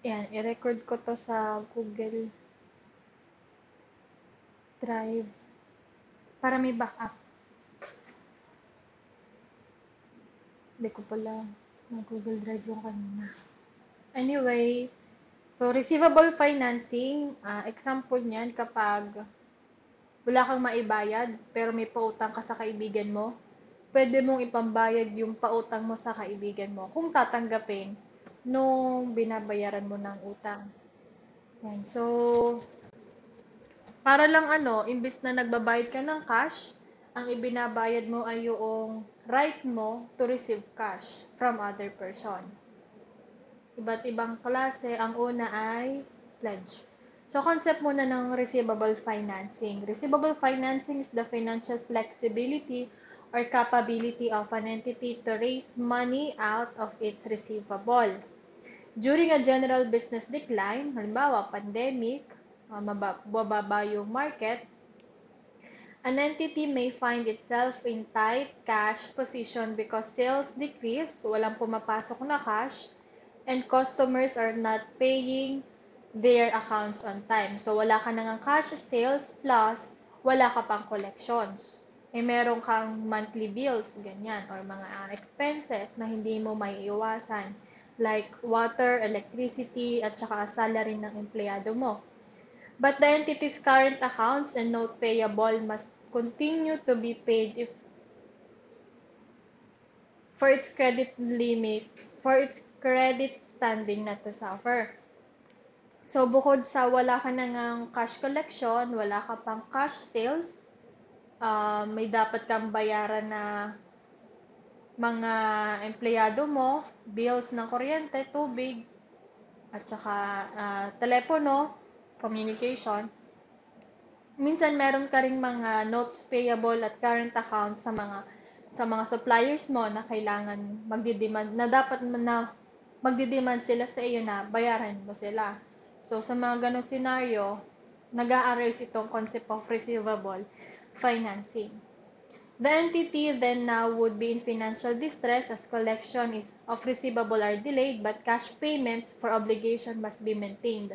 Yan, i-record ko to sa Google Drive para may backup. Hindi ko pala na Google Drive yung kanina. Anyway, so receivable financing, uh, example niyan kapag wala kang maibayad pero may pautang ka sa kaibigan mo, pwede mong ipambayad yung pautang mo sa kaibigan mo kung tatanggapin nung binabayaran mo ng utang. Yan. So, para lang ano, imbis na nagbabayad ka ng cash, ang ibinabayad mo ay yung right mo to receive cash from other person. Iba't ibang klase. Ang una ay pledge. So, concept muna ng receivable financing. Receivable financing is the financial flexibility or capability of an entity to raise money out of its receivable. During a general business decline, halimbawa pandemic, uh, mababa yung market, an entity may find itself in tight cash position because sales decrease, walang pumapasok na cash, and customers are not paying their accounts on time. So, wala ka nang cash sales plus wala ka pang collections eh meron kang monthly bills, ganyan, or mga expenses na hindi mo may iwasan, like water, electricity, at saka salary ng empleyado mo. But the entity's current accounts and note payable must continue to be paid if for its credit limit, for its credit standing not to suffer. So, bukod sa wala ka nang cash collection, wala ka pang cash sales, uh, may dapat kang bayaran na mga empleyado mo, bills ng kuryente, tubig, at saka uh, telepono, communication. Minsan meron ka ring mga notes payable at current account sa mga sa mga suppliers mo na kailangan magdi-demand na dapat na magdi-demand sila sa iyo na bayaran mo sila. So sa mga ganong scenario, nag-a-arise itong concept of receivable financing. The entity then now would be in financial distress as collection is of receivable are delayed but cash payments for obligation must be maintained.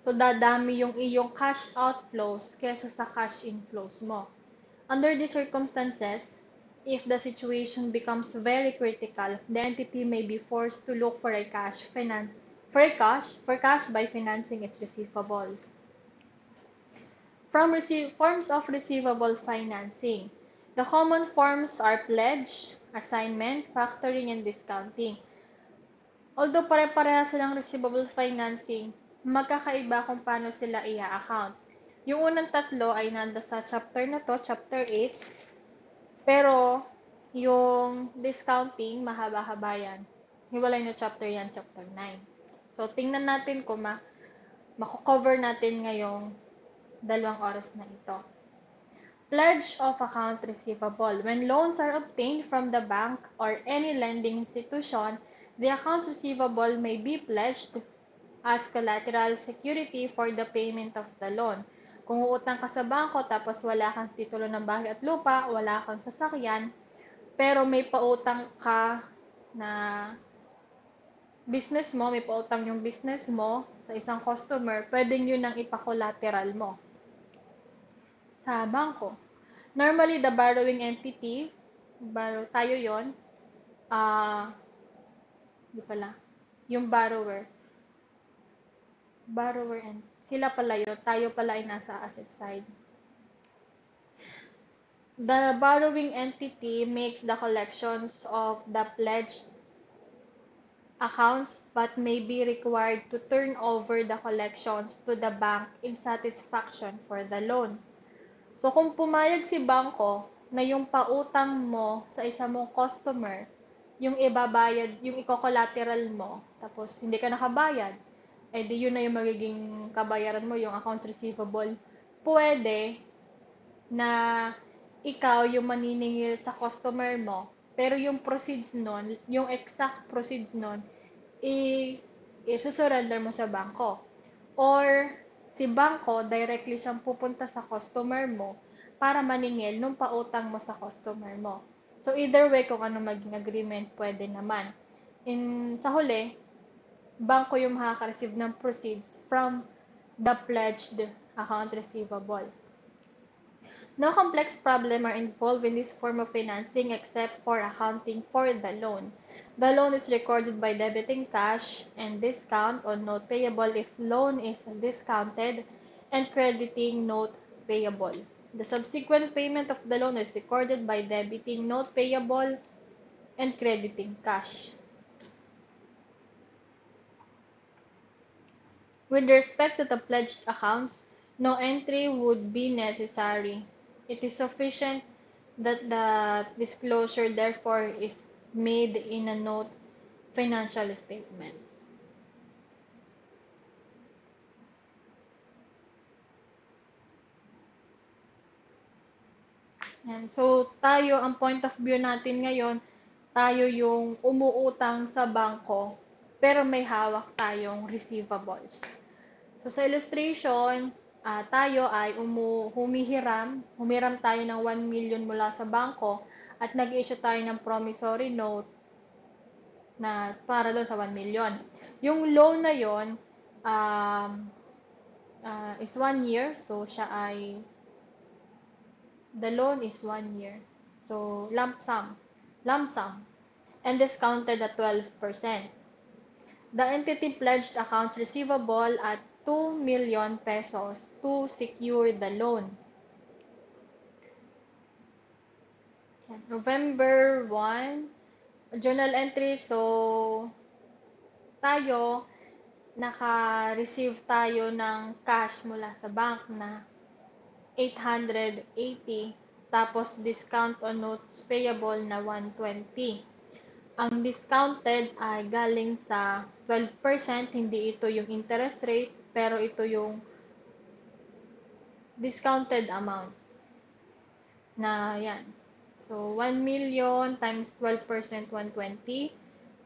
So dadami yung iyong cash outflows kesa sa cash inflows mo. Under these circumstances, if the situation becomes very critical, the entity may be forced to look for a cash finan for a cash for cash by financing its receivables. From forms of receivable financing. The common forms are pledge, assignment, factoring, and discounting. Although pare-pareha silang receivable financing, magkakaiba kung paano sila i-account. Yung unang tatlo ay nanda sa chapter na to, chapter 8. Pero, yung discounting, mahaba-haba yan. Hiwalay na chapter yan, chapter 9. So, tingnan natin kung ma mako-cover natin ngayong dalawang oras na ito. Pledge of account receivable. When loans are obtained from the bank or any lending institution, the accounts receivable may be pledged as collateral security for the payment of the loan. Kung uutang ka sa bangko tapos wala kang titulo ng bahay at lupa, wala kang sasakyan, pero may pautang ka na business mo, may pautang yung business mo sa isang customer, pwedeng yun ang ipakolateral mo sa bangko. Normally, the borrowing entity, borrow, tayo yon ah, uh, di pala, yung borrower. Borrower and sila pala yun, tayo pala ay nasa asset side. The borrowing entity makes the collections of the pledged accounts but may be required to turn over the collections to the bank in satisfaction for the loan. So, kung pumayag si bangko na yung pautang mo sa isa mong customer, yung ibabayad, yung iko-collateral mo, tapos hindi ka nakabayad, eh di yun na yung magiging kabayaran mo, yung accounts receivable. Pwede na ikaw yung maniningil sa customer mo, pero yung proceeds nun, yung exact proceeds nun, i- i-surrender mo sa bangko. Or, si bangko directly siyang pupunta sa customer mo para maningil nung pautang mo sa customer mo. So either way kung ano maging agreement pwede naman. In sa huli, bangko yung makaka-receive ng proceeds from the pledged account receivable. No complex problem are involved in this form of financing except for accounting for the loan. The loan is recorded by debiting cash and discount on note payable if loan is discounted and crediting note payable. The subsequent payment of the loan is recorded by debiting note payable and crediting cash. With respect to the pledged accounts, no entry would be necessary. It is sufficient that the disclosure therefore is made in a note financial statement. Yan. So, tayo, ang point of view natin ngayon, tayo yung umuutang sa bangko, pero may hawak tayong receivables. So, sa illustration, uh, tayo ay umu humihiram, humiram tayo ng 1 million mula sa bangko at nag-issue tayo ng promissory note na para doon sa 1 million. Yung loan na yon um, uh, is 1 year, so siya ay the loan is 1 year. So, lump sum. Lump sum. And discounted at 12%. The entity pledged accounts receivable at 2 million pesos to secure the loan. November 1, journal entry. So, tayo, naka-receive tayo ng cash mula sa bank na 880 tapos discount on notes payable na 120. Ang discounted ay galing sa 12%, hindi ito yung interest rate, pero ito yung discounted amount na yan. So, 1 million times 12%, 120.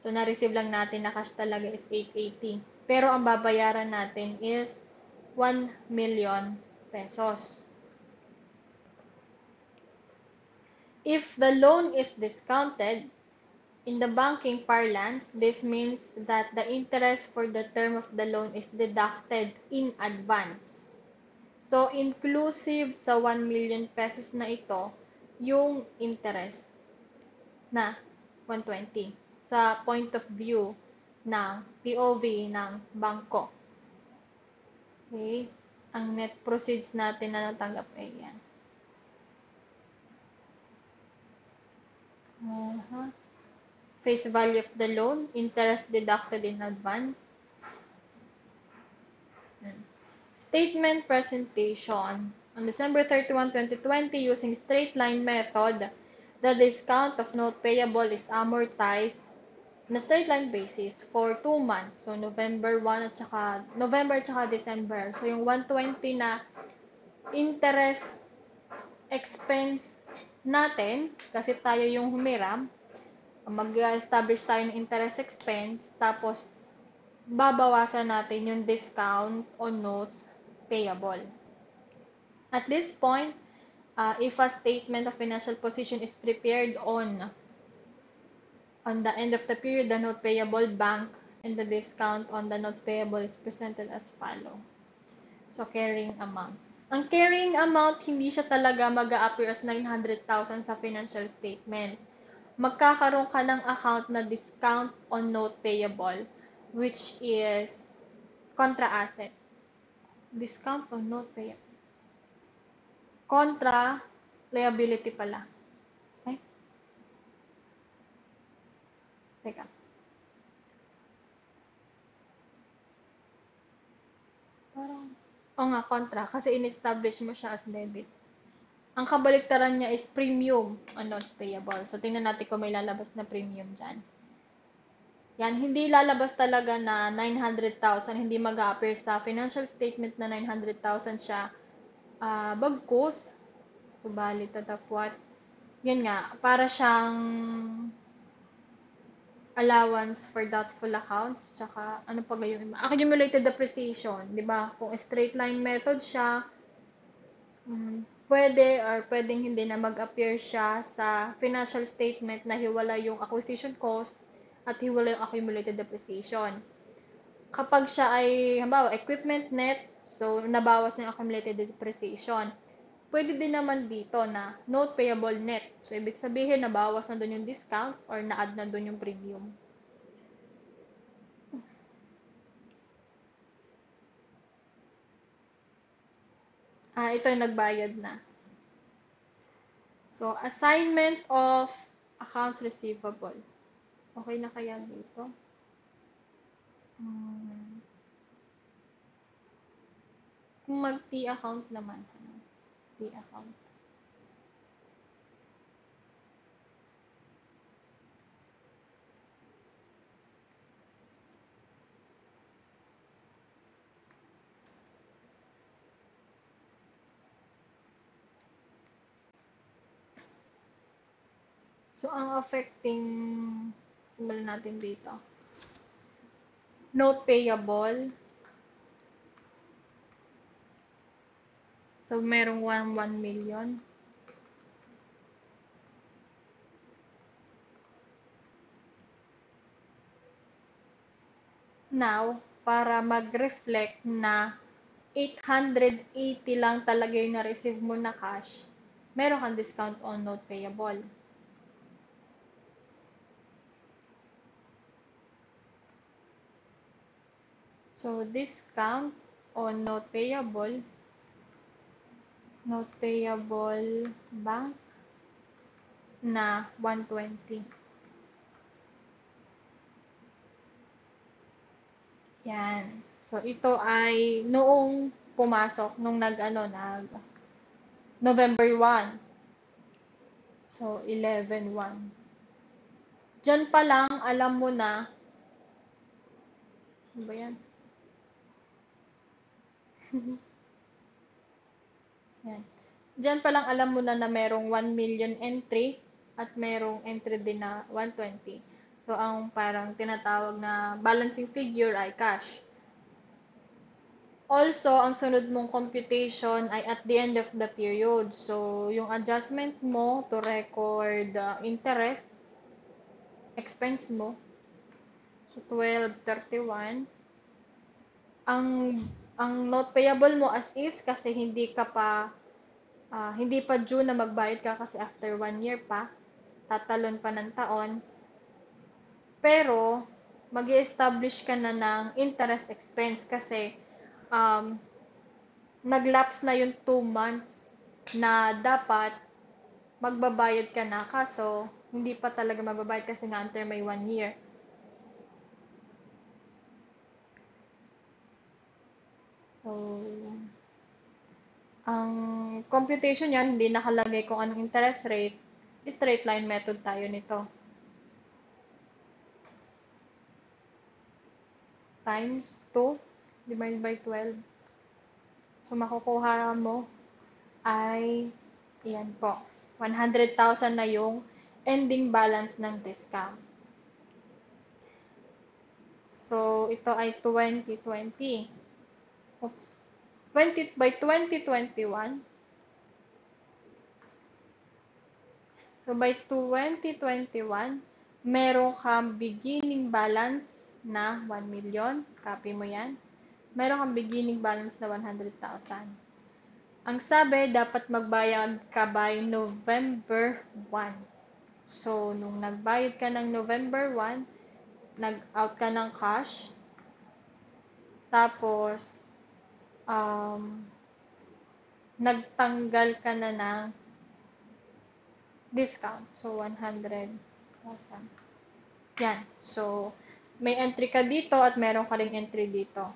So, na-receive lang natin na cash talaga is 880. Pero ang babayaran natin is 1 million pesos. If the loan is discounted, in the banking parlance, this means that the interest for the term of the loan is deducted in advance. So, inclusive sa 1 million pesos na ito, yung interest na 120 sa point of view ng POV ng bangko. Okay? Ang net proceeds natin na natanggap ay yan. Uh-huh. Face value of the loan, interest deducted in advance. Statement presentation. On December 31, 2020, using straight line method, the discount of note payable is amortized na straight line basis for 2 months. So, November 1 at saka, November at saka December. So, yung 120 na interest expense natin, kasi tayo yung humiram, mag-establish tayo ng interest expense, tapos babawasan natin yung discount on notes payable. At this point, uh, if a statement of financial position is prepared on on the end of the period, the note payable bank and the discount on the notes payable is presented as follow. So, carrying amount. Ang carrying amount, hindi siya talaga mag appear as 900,000 sa financial statement. Magkakaroon ka ng account na discount on note payable, which is contra asset. Discount on note payable. Contra liability pala. Okay? Teka. Parang o nga, kontra. Kasi in-establish mo siya as debit. Ang kabaliktaran niya is premium on notes payable. So, tingnan natin kung may lalabas na premium dyan. Yan, hindi lalabas talaga na 900,000. Hindi mag appear sa financial statement na 900,000 siya. Uh, bagkus. Subalit, tatapwat. Yun nga, para siyang allowance for doubtful accounts, tsaka ano pa gayon? Accumulated depreciation, di ba? Kung straight line method siya, um, pwede or pwedeng hindi na mag-appear siya sa financial statement na hiwala yung acquisition cost at hiwala yung accumulated depreciation. kapag siya ay, halimbawa, equipment net, so nabawas na yung accumulated depreciation. Pwede din naman dito na note payable net. So, ibig sabihin, nabawas na doon yung discount or na-add na doon yung premium. Ah, ito yung nagbayad na. So, assignment of accounts receivable. Okay na kaya dito? Hmm. Kung mag-T account naman. T account. So, ang affecting, simulan natin dito. Note payable. So, merong 1, 1 million. Now, para mag-reflect na 880 lang talaga yung na-receive mo na cash, meron kang discount on note payable. So, discount on note payable, note payable bank na 120. Yan. So, ito ay noong pumasok, nung nag, ano, nag, November 1. So, 11-1. Diyan pa lang, alam mo na, ano ba yan? Yan. Diyan pa lang alam mo na na merong 1 million entry at merong entry din na 120. So, ang parang tinatawag na balancing figure ay cash. Also, ang sunod mong computation ay at the end of the period. So, yung adjustment mo to record uh, interest, expense mo, so 1231, ang ang note payable mo as is kasi hindi ka pa uh, hindi pa due na magbayad ka kasi after one year pa tatalon pa ng taon. Pero mag establish ka na ng interest expense kasi um, naglapse na yung 2 months na dapat magbabayad ka na. Kaso hindi pa talaga magbabayad kasi nga under may 1 year So, ang computation yan, hindi nakalagay kung anong interest rate. Straight line method tayo nito. Times 2 divided by 12. So, makukuha mo ay, yan po, 100,000 na yung ending balance ng discount. So, ito ay 2020 oops, 20, by 2021, so by 2021, meron kang beginning balance na 1 million. Copy mo yan. Meron kang beginning balance na 100,000. Ang sabi, dapat magbayad ka by November 1. So, nung nagbayad ka ng November 1, nag-out ka ng cash. Tapos, um, nagtanggal ka na ng discount. So, 100,000. Yan. So, may entry ka dito at meron ka ring entry dito.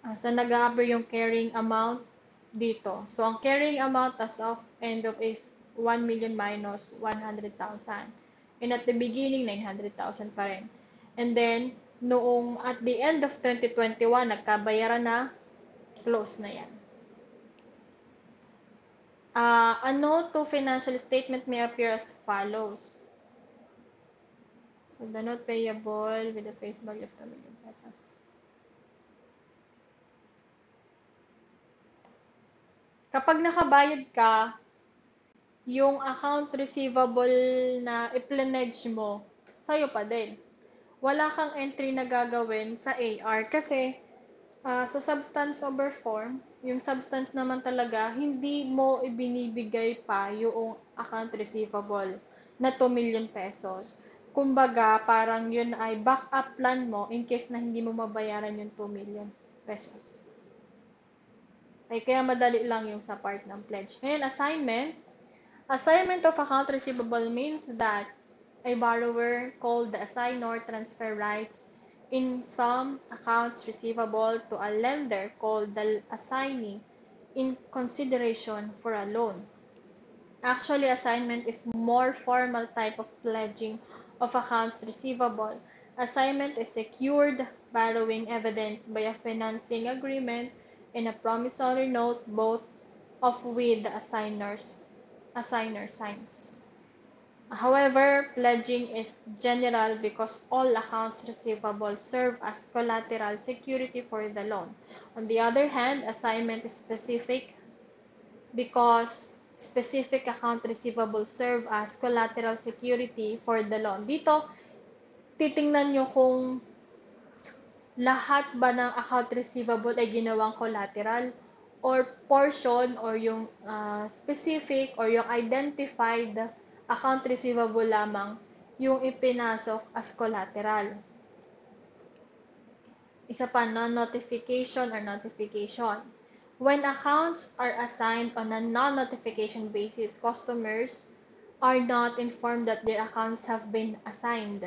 Ah, so, nag-a yung carrying amount dito. So, ang carrying amount as of end of is 1 million minus 100,000. And at the beginning, 900,000 pa rin. And then, noong at the end of 2021, nagkabayaran na, close na yan. Uh, a note to financial statement may appear as follows. So, the note payable with the face value of 2 million pesos. Kapag nakabayad ka, yung account receivable na i-pledge mo, sa'yo pa din. Wala kang entry na gagawin sa AR kasi uh, sa substance over form, yung substance naman talaga, hindi mo ibinibigay pa yung account receivable na 2 million pesos. Kumbaga, parang yun ay backup plan mo in case na hindi mo mabayaran yung 2 million pesos. Ay, kaya madali lang yung sa part ng pledge. Ngayon, assignment. Assignment of account receivable means that a borrower called the assignor transfer rights in some accounts receivable to a lender called the assignee in consideration for a loan. Actually, assignment is more formal type of pledging of accounts receivable. Assignment is secured borrowing evidence by a financing agreement and a promissory note both of with the assigners assigner signs. However, pledging is general because all accounts receivable serve as collateral security for the loan. On the other hand, assignment is specific because specific account receivable serve as collateral security for the loan. Dito, titingnan nyo kung lahat ba ng account receivable ay ginawang collateral or portion or yung uh, specific or yung identified account receivable lamang yung ipinasok as collateral. Isa pa, non-notification or notification. When accounts are assigned on a non-notification basis, customers are not informed that their accounts have been assigned.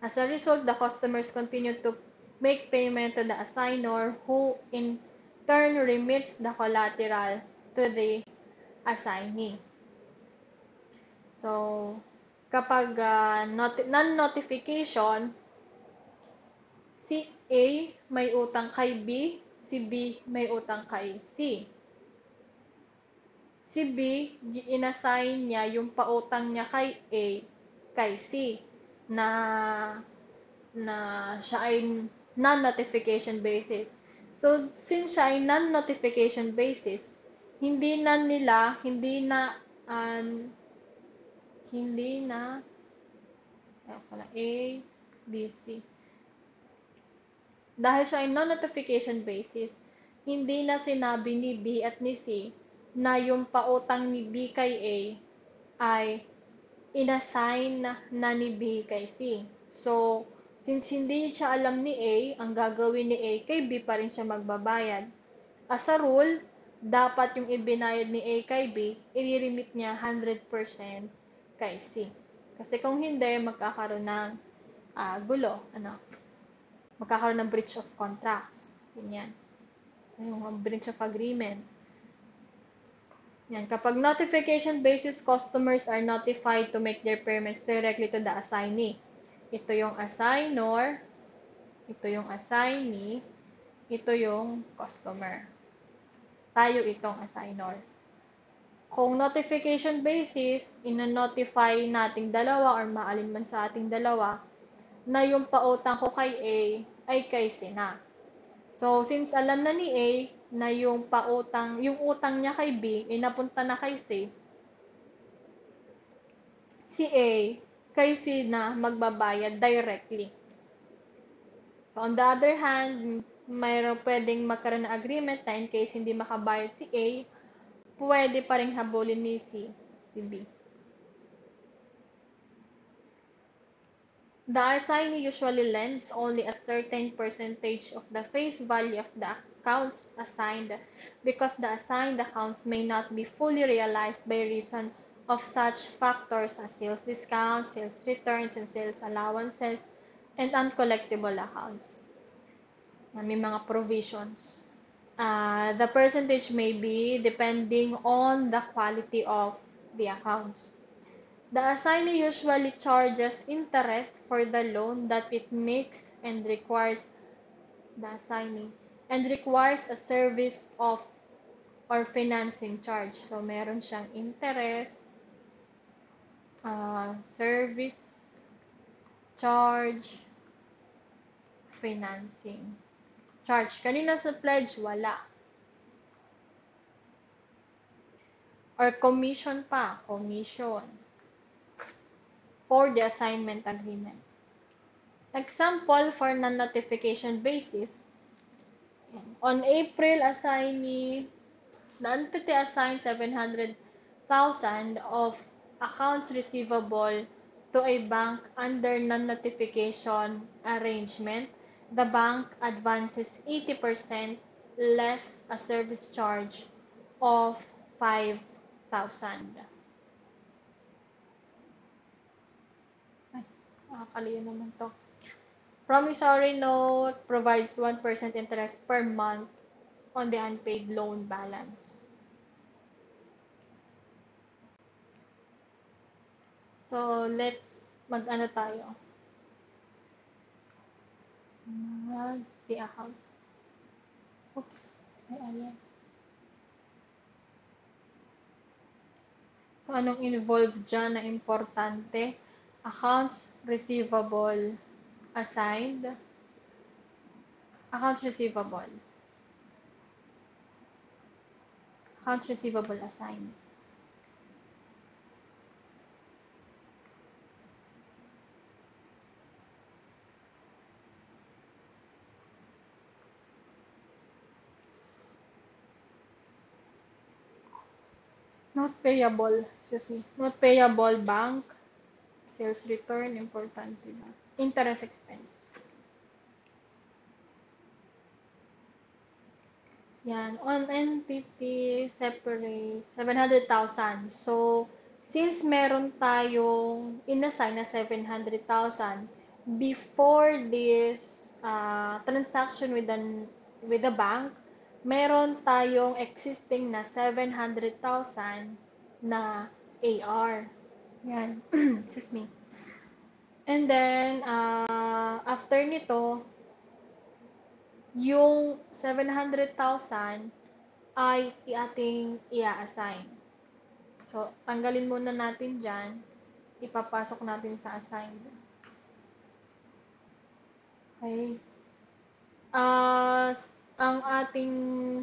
As a result, the customers continue to make payment to the assignor who in turn remits the collateral to the assignee. So, kapag uh, not- non-notification, si A may utang kay B, si B may utang kay C. Si B, inassign niya yung pautang niya kay A, kay C, na na siya ay non-notification basis. So, since siya ay non-notification basis, hindi na nila, hindi na uh, hindi na A, B, C. Dahil siya ay non-notification basis, hindi na sinabi ni B at ni C na yung pautang ni B kay A ay inassign na, na ni B kay C. So, since hindi siya alam ni A, ang gagawin ni A kay B pa rin siya magbabayad. As a rule, dapat yung ibinayad ni A kay B, i-remit niya 100% kay C. Kasi kung hindi, magkakaroon ng uh, gulo. Ano? Magkakaroon ng breach of contracts. Ganyan. Yung breach of agreement. Yan. Kapag notification basis, customers are notified to make their payments directly to the assignee. Ito yung assignor, ito yung assignee, ito yung customer. Tayo itong assignor. Kung notification basis, ina-notify nating dalawa or maalin man sa ating dalawa na yung pautang ko kay A ay kay C na. So, since alam na ni A na yung pautang, yung utang niya kay B ay napunta na kay C, si A kay C na magbabayad directly. So, on the other hand, mayroon pwedeng magkaroon ng agreement na in case hindi makabayad si A, pwede pa rin habulin ni C, si B. The assignee usually lends only a certain percentage of the face value of the accounts assigned because the assigned accounts may not be fully realized by reason of such factors as sales discounts, sales returns, and sales allowances, and uncollectible accounts. May mga provisions. Uh, the percentage may be depending on the quality of the accounts. The assignee usually charges interest for the loan that it makes and requires the assignee and requires a service of or financing charge. So, meron siyang interest, uh, service, charge, financing charge. Kanina sa pledge, wala. or commission pa, commission for the assignment agreement. Example for non-notification basis, on April, assignee, the entity assigned 700,000 of accounts receivable to a bank under non-notification arrangement. The bank advances 80% less a service charge of 5,000. Ay, nakakaliyan naman to. Promissory note provides 1% interest per month on the unpaid loan balance. So, let's mag-ano tayo. Mag-the account. Oops. Ay, ayan. So, anong involved dyan na importante? Accounts receivable assigned. Accounts receivable. Accounts receivable assigned. Not payable, excuse me. Not payable bank, sales return, important, diba? Interest expense. Yan. On entity, separate, 700,000. So, since meron tayong inassign na 700,000, before this uh, transaction with, an, with the bank, meron tayong existing na 700,000 na AR. Yan. Excuse me. And then, uh, after nito, yung 700,000 ay i-ating i-assign. So, tanggalin muna natin dyan. Ipapasok natin sa assigned. Okay. Uh, ang ating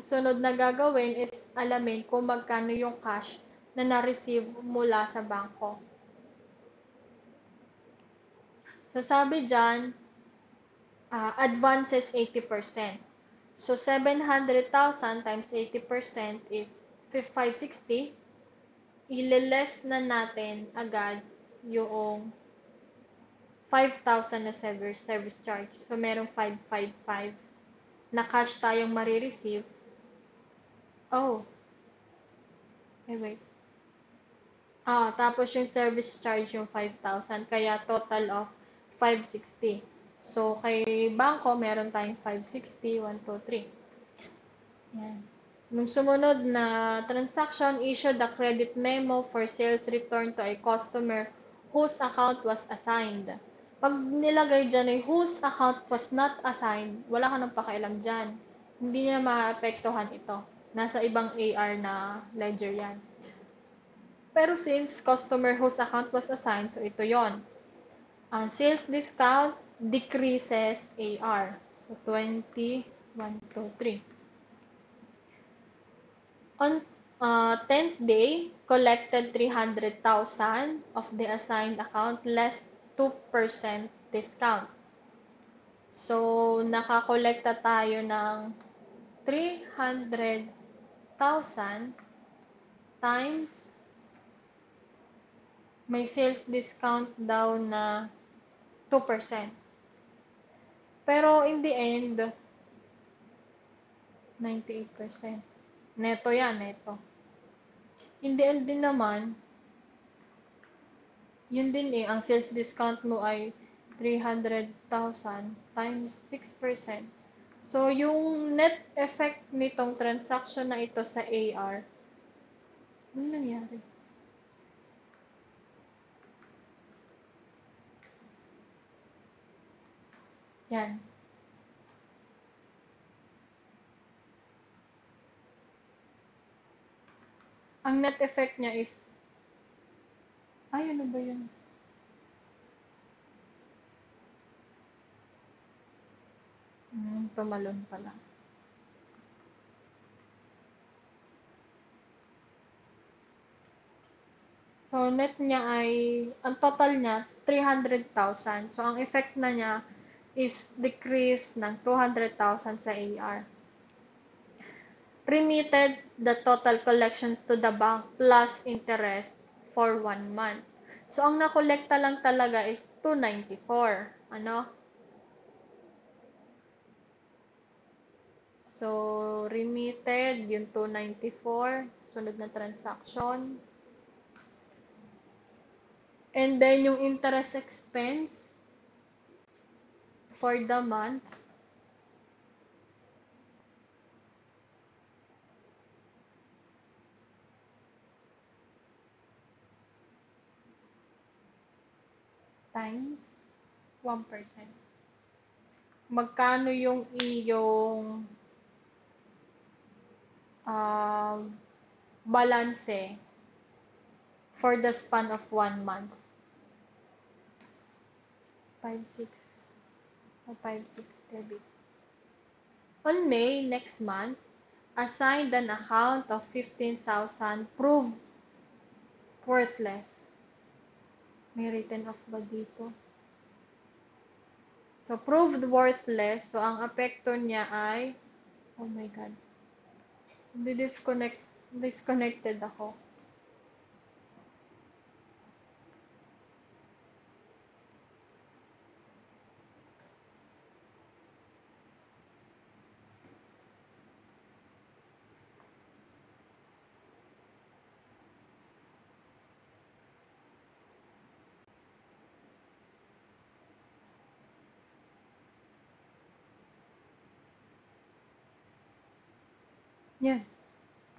sunod na gagawin is alamin kung magkano yung cash na na-receive mula sa bangko. So, sabi dyan, uh, advances 80%. So, 700,000 times 80% is 560. Ile-less na natin agad yung 5,000 na service, service charge. So, merong 555 na cash tayong marireceive. Oh. Hey, wait. Ah, tapos yung service charge yung 5,000. Kaya total of 560. So, kay bangko, meron tayong 560, 1, 2, 3. Yan. Nung sumunod na transaction, issued a credit memo for sales return to a customer whose account was assigned. Pag nilagay dyan ay whose account was not assigned, wala ka nang pakialam dyan. Hindi niya maapektuhan ito. Nasa ibang AR na ledger yan. Pero since customer whose account was assigned, so ito yon. Ang sales discount decreases AR. So, 20, 1, 2, 3. On uh, 10th day, collected 300,000 of the assigned account less 2% discount. So, nakakolekta tayo ng 300,000 times may sales discount daw na 2%. Pero in the end, 98%. Neto yan, neto. In the end din naman, yun din eh, ang sales discount mo ay 300,000 times 6%. So, yung net effect nitong transaction na ito sa AR, ano nangyari? Yan. Ang net effect niya is, ay, ano ba yun? Hmm, tumalon pala. So, net niya ay, ang total niya, 300,000. So, ang effect na niya is decrease ng 200,000 sa AR. Remitted the total collections to the bank plus interest for one month. So, ang nakolekta lang talaga is 294. Ano? So, remitted, yung 294, sunod na transaction. And then, yung interest expense for the month, times 1%. Magkano yung iyong uh, balance for the span of one month? 5, 6. So, 5, 6 debit. On May, next month, assigned an account of 15,000 proved worthless. May written off ba dito? So, proved worthless. So, ang apekto niya ay, oh my God, disconnect, disconnected ako. Yan.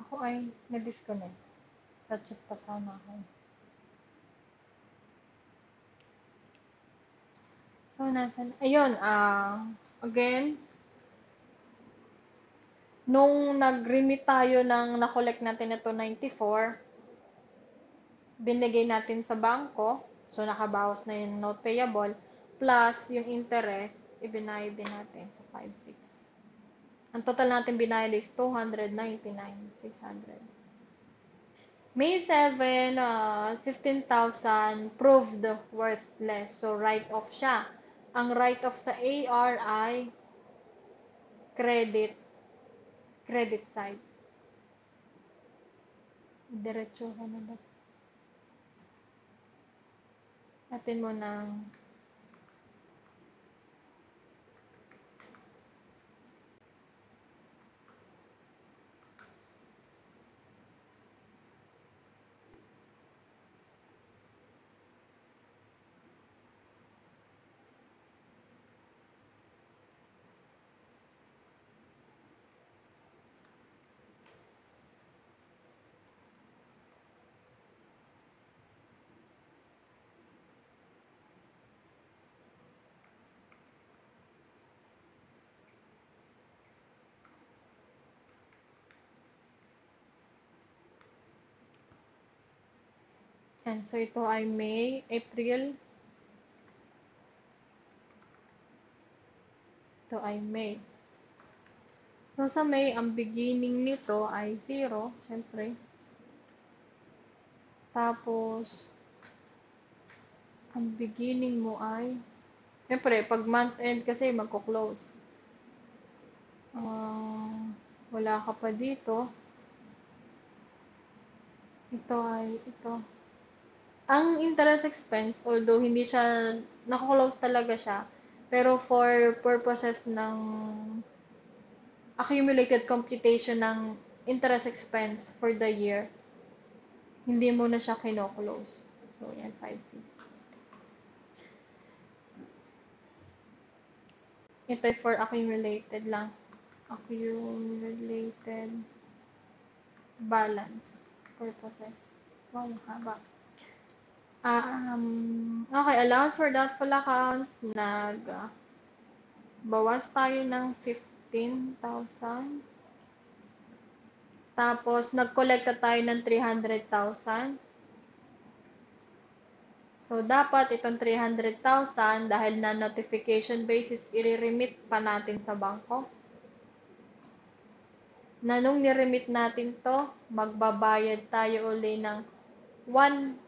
Ako ay na-disconnect. Na-check pa sana ako. So, nasan? Ayun, ah, uh, again, nung nag-remit tayo ng na-collect natin na 294, binigay natin sa bangko, so nakabawas na yung note payable, plus yung interest, ibinayad din natin sa 56. Ang total natin binayad is 299,600. May 7, uh, 15,000 proved worthless. So, write-off siya. Ang write-off sa AR ay credit, credit side. Diretso ko na ba? Atin mo ng Yan. So, ito ay May, April. Ito ay May. So, sa May, ang beginning nito ay 0, syempre. Tapos, ang beginning mo ay, syempre, pag month end kasi, magko-close. Uh, wala ka pa dito. Ito ay, ito. Ang interest expense, although hindi siya, nakaklose talaga siya, pero for purposes ng accumulated computation ng interest expense for the year, hindi mo na siya kino-close. So, yan, 5, 6. Ito for accumulated lang. Accumulated balance purposes. Wow, haba. Um, okay, allowance for doubtful accounts, nag bawas tayo ng 15,000. Tapos, nag-collecta tayo ng 300,000. So, dapat itong 300,000 dahil na notification basis, i-remit pa natin sa bangko. Na nung ni-remit natin to, magbabayad tayo uli ng 1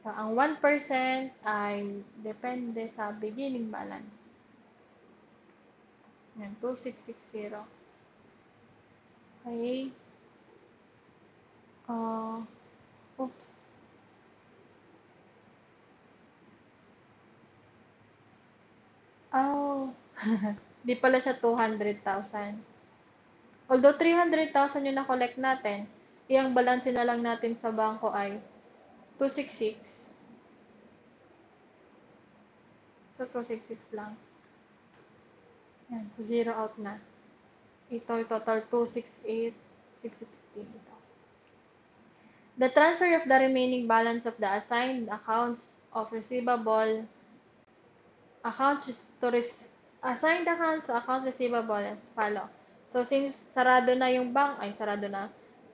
So, ang 1% ay depende sa beginning balance. Yan, 2660. Okay. Uh, oops. Oh, di pala siya 200,000. Although 300,000 yung na-collect natin, iyang balanse na lang natin sa bangko ay 266. So, 266 lang. Yan, so zero out na. Ito, total 268, 660. Ito. The transfer of the remaining balance of the assigned accounts of receivable accounts to assigned accounts to account receivable as follow. So, since sarado na yung bank, ay sarado na,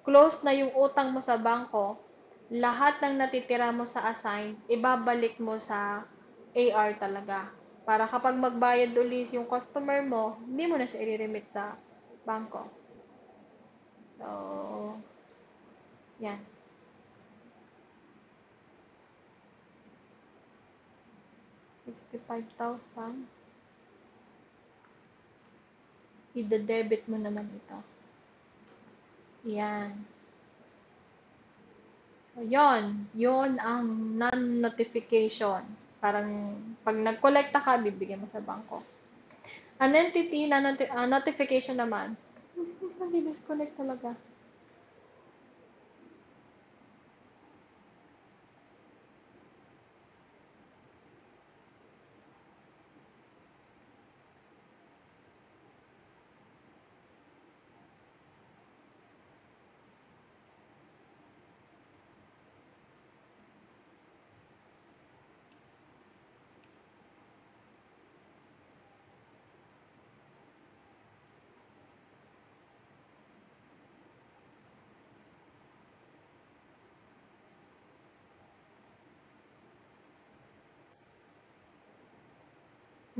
close na yung utang mo sa bangko, lahat ng natitira mo sa assigned, ibabalik mo sa AR talaga. Para kapag magbayad ulit yung customer mo, hindi mo na siya i-remit sa bangko. So, yan. Sixty-five thousand. Ida-debit mo naman ito. Yan. So, yon. Yon ang non-notification. Parang, pag nag-collecta ka, bibigyan mo sa bangko. An entity na noti- uh, notification naman, nag-disconnect talaga.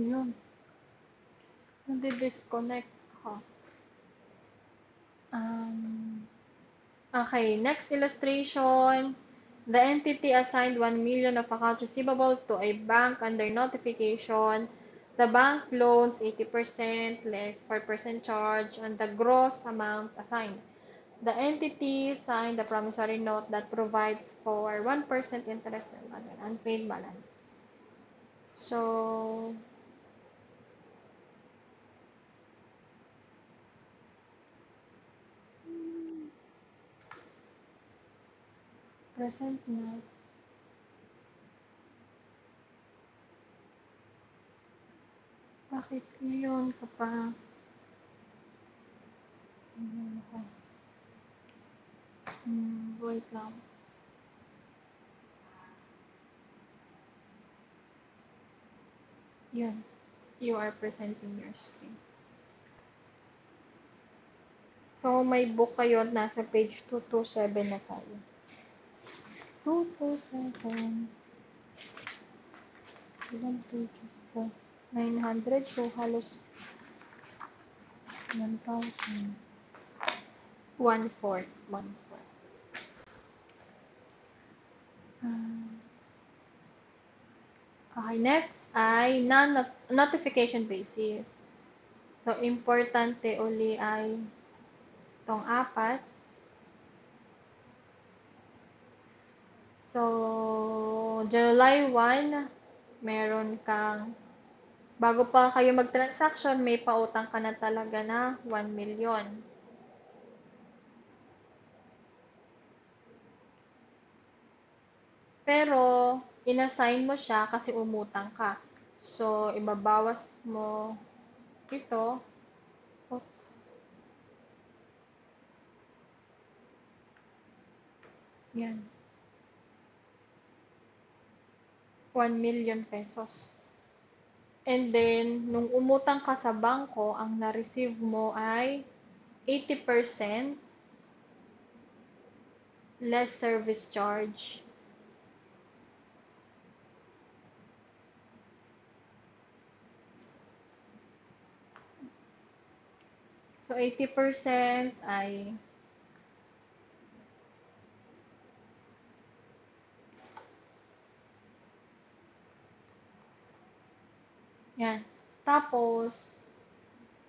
Yun. Nadi-disconnect ako. Um, okay, next illustration. The entity assigned 1 million of account receivable to a bank under notification. The bank loans 80% less 4% charge on the gross amount assigned. The entity signed a promissory note that provides for 1% interest per month on unpaid balance. So, present note. Bakit ngayon ka pa? Ano ako? Hmm, wait lang. Yun. You are presenting your screen. So, may book kayo nasa page 227 na tayo. 227. Ilang pages to? 900. So, halos 1,000. One-fourth. One-fourth. Um, okay, next ay non-notification basis. So, importante uli ay itong apat. So, July 1, meron kang, bago pa kayo mag-transaction, may pautang ka na talaga na 1 million. Pero, inassign mo siya kasi umutang ka. So, ibabawas mo ito. Oops. Yan. 1 million pesos. And then, nung umutang ka sa bangko, ang na-receive mo ay 80% less service charge. So, 80% ay Yan. Tapos,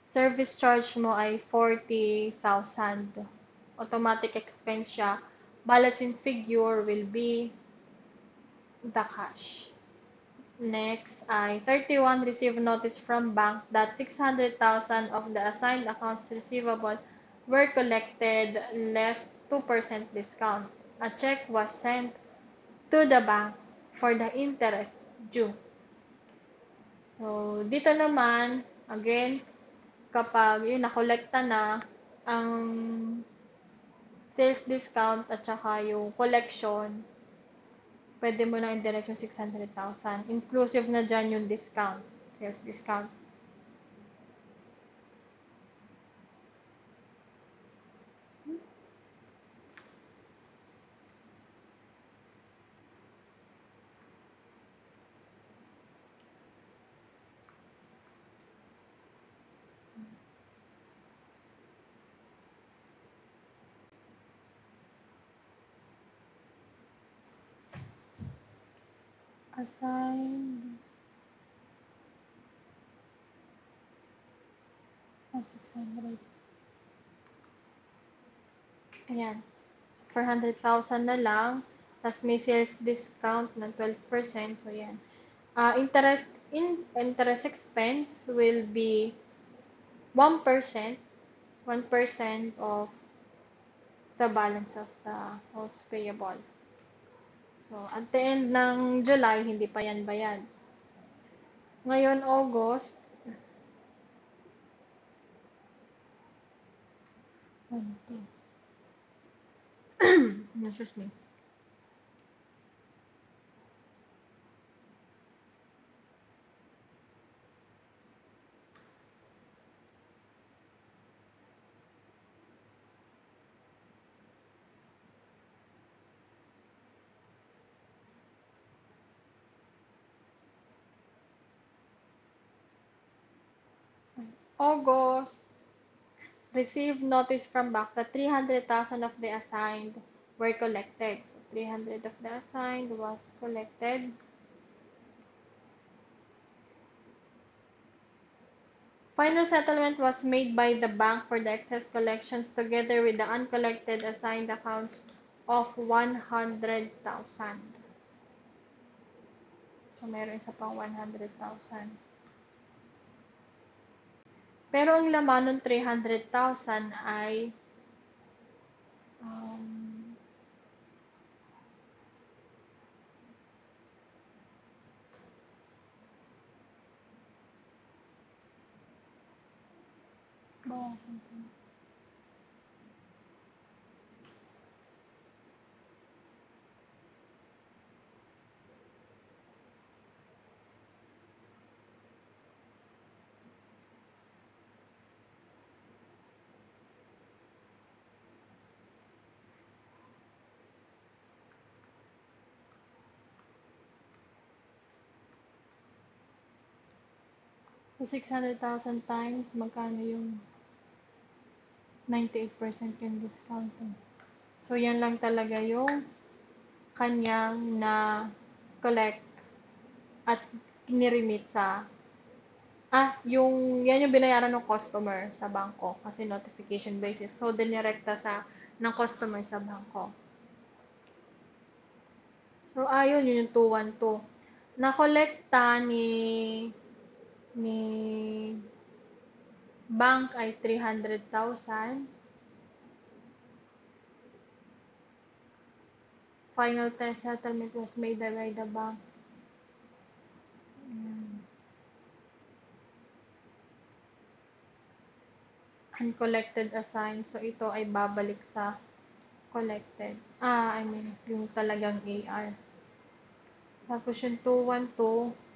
service charge mo ay 40,000. Automatic expense siya. Balance in figure will be the cash. Next ay 31 receive notice from bank that 600,000 of the assigned accounts receivable were collected less 2% discount. A check was sent to the bank for the interest due. So, dito naman, again, kapag yun, nakolekta na ang sales discount at saka yung collection, pwede mo na indirect yung 600,000. Inclusive na dyan yung discount, sales discount. Assigned. Oh, 600. Ayan. 400,000 na lang. Tapos may sales discount ng 12%. So, yan. Uh, interest in interest expense will be 1%. 1% of the balance of the notes payable. So, at the end ng July, hindi pa yan bayad. Ngayon, August. Excuse me. August, received notice from bank that 300,000 of the assigned were collected. So, 300 of the assigned was collected. Final settlement was made by the bank for the excess collections together with the uncollected assigned accounts of 100,000. So, meron isa pang 100,000. Pero ang laman ng 300,000 ay um, bawasan So, 600,000 times, magkano yung 98% yung discount. So, yan lang talaga yung kanyang na collect at iniremit sa ah, yung yan yung binayaran ng customer sa bangko kasi notification basis. So, dinirekta sa ng customer sa bangko. So, ayun, yun yung 212. Na-collecta ni ni bank ay 300,000. Final test settlement was made by the bank. Uncollected assigned. So, ito ay babalik sa collected. Ah, I mean, yung talagang AR. Tapos yung 212,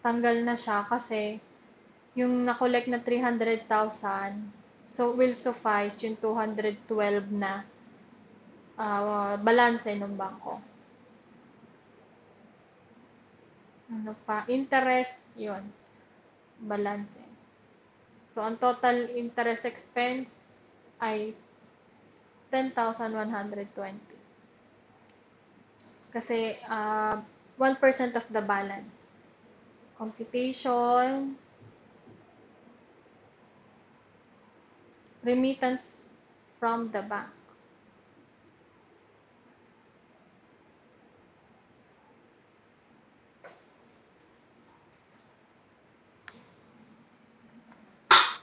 tanggal na siya kasi yung na-collect na 300,000, so will suffice yung 212 na uh, balance ng bangko. Ano pa? Interest, yon Balance. So, ang total interest expense ay 10,120. Kasi uh, 1% of the balance. Computation. Remittance from the bank.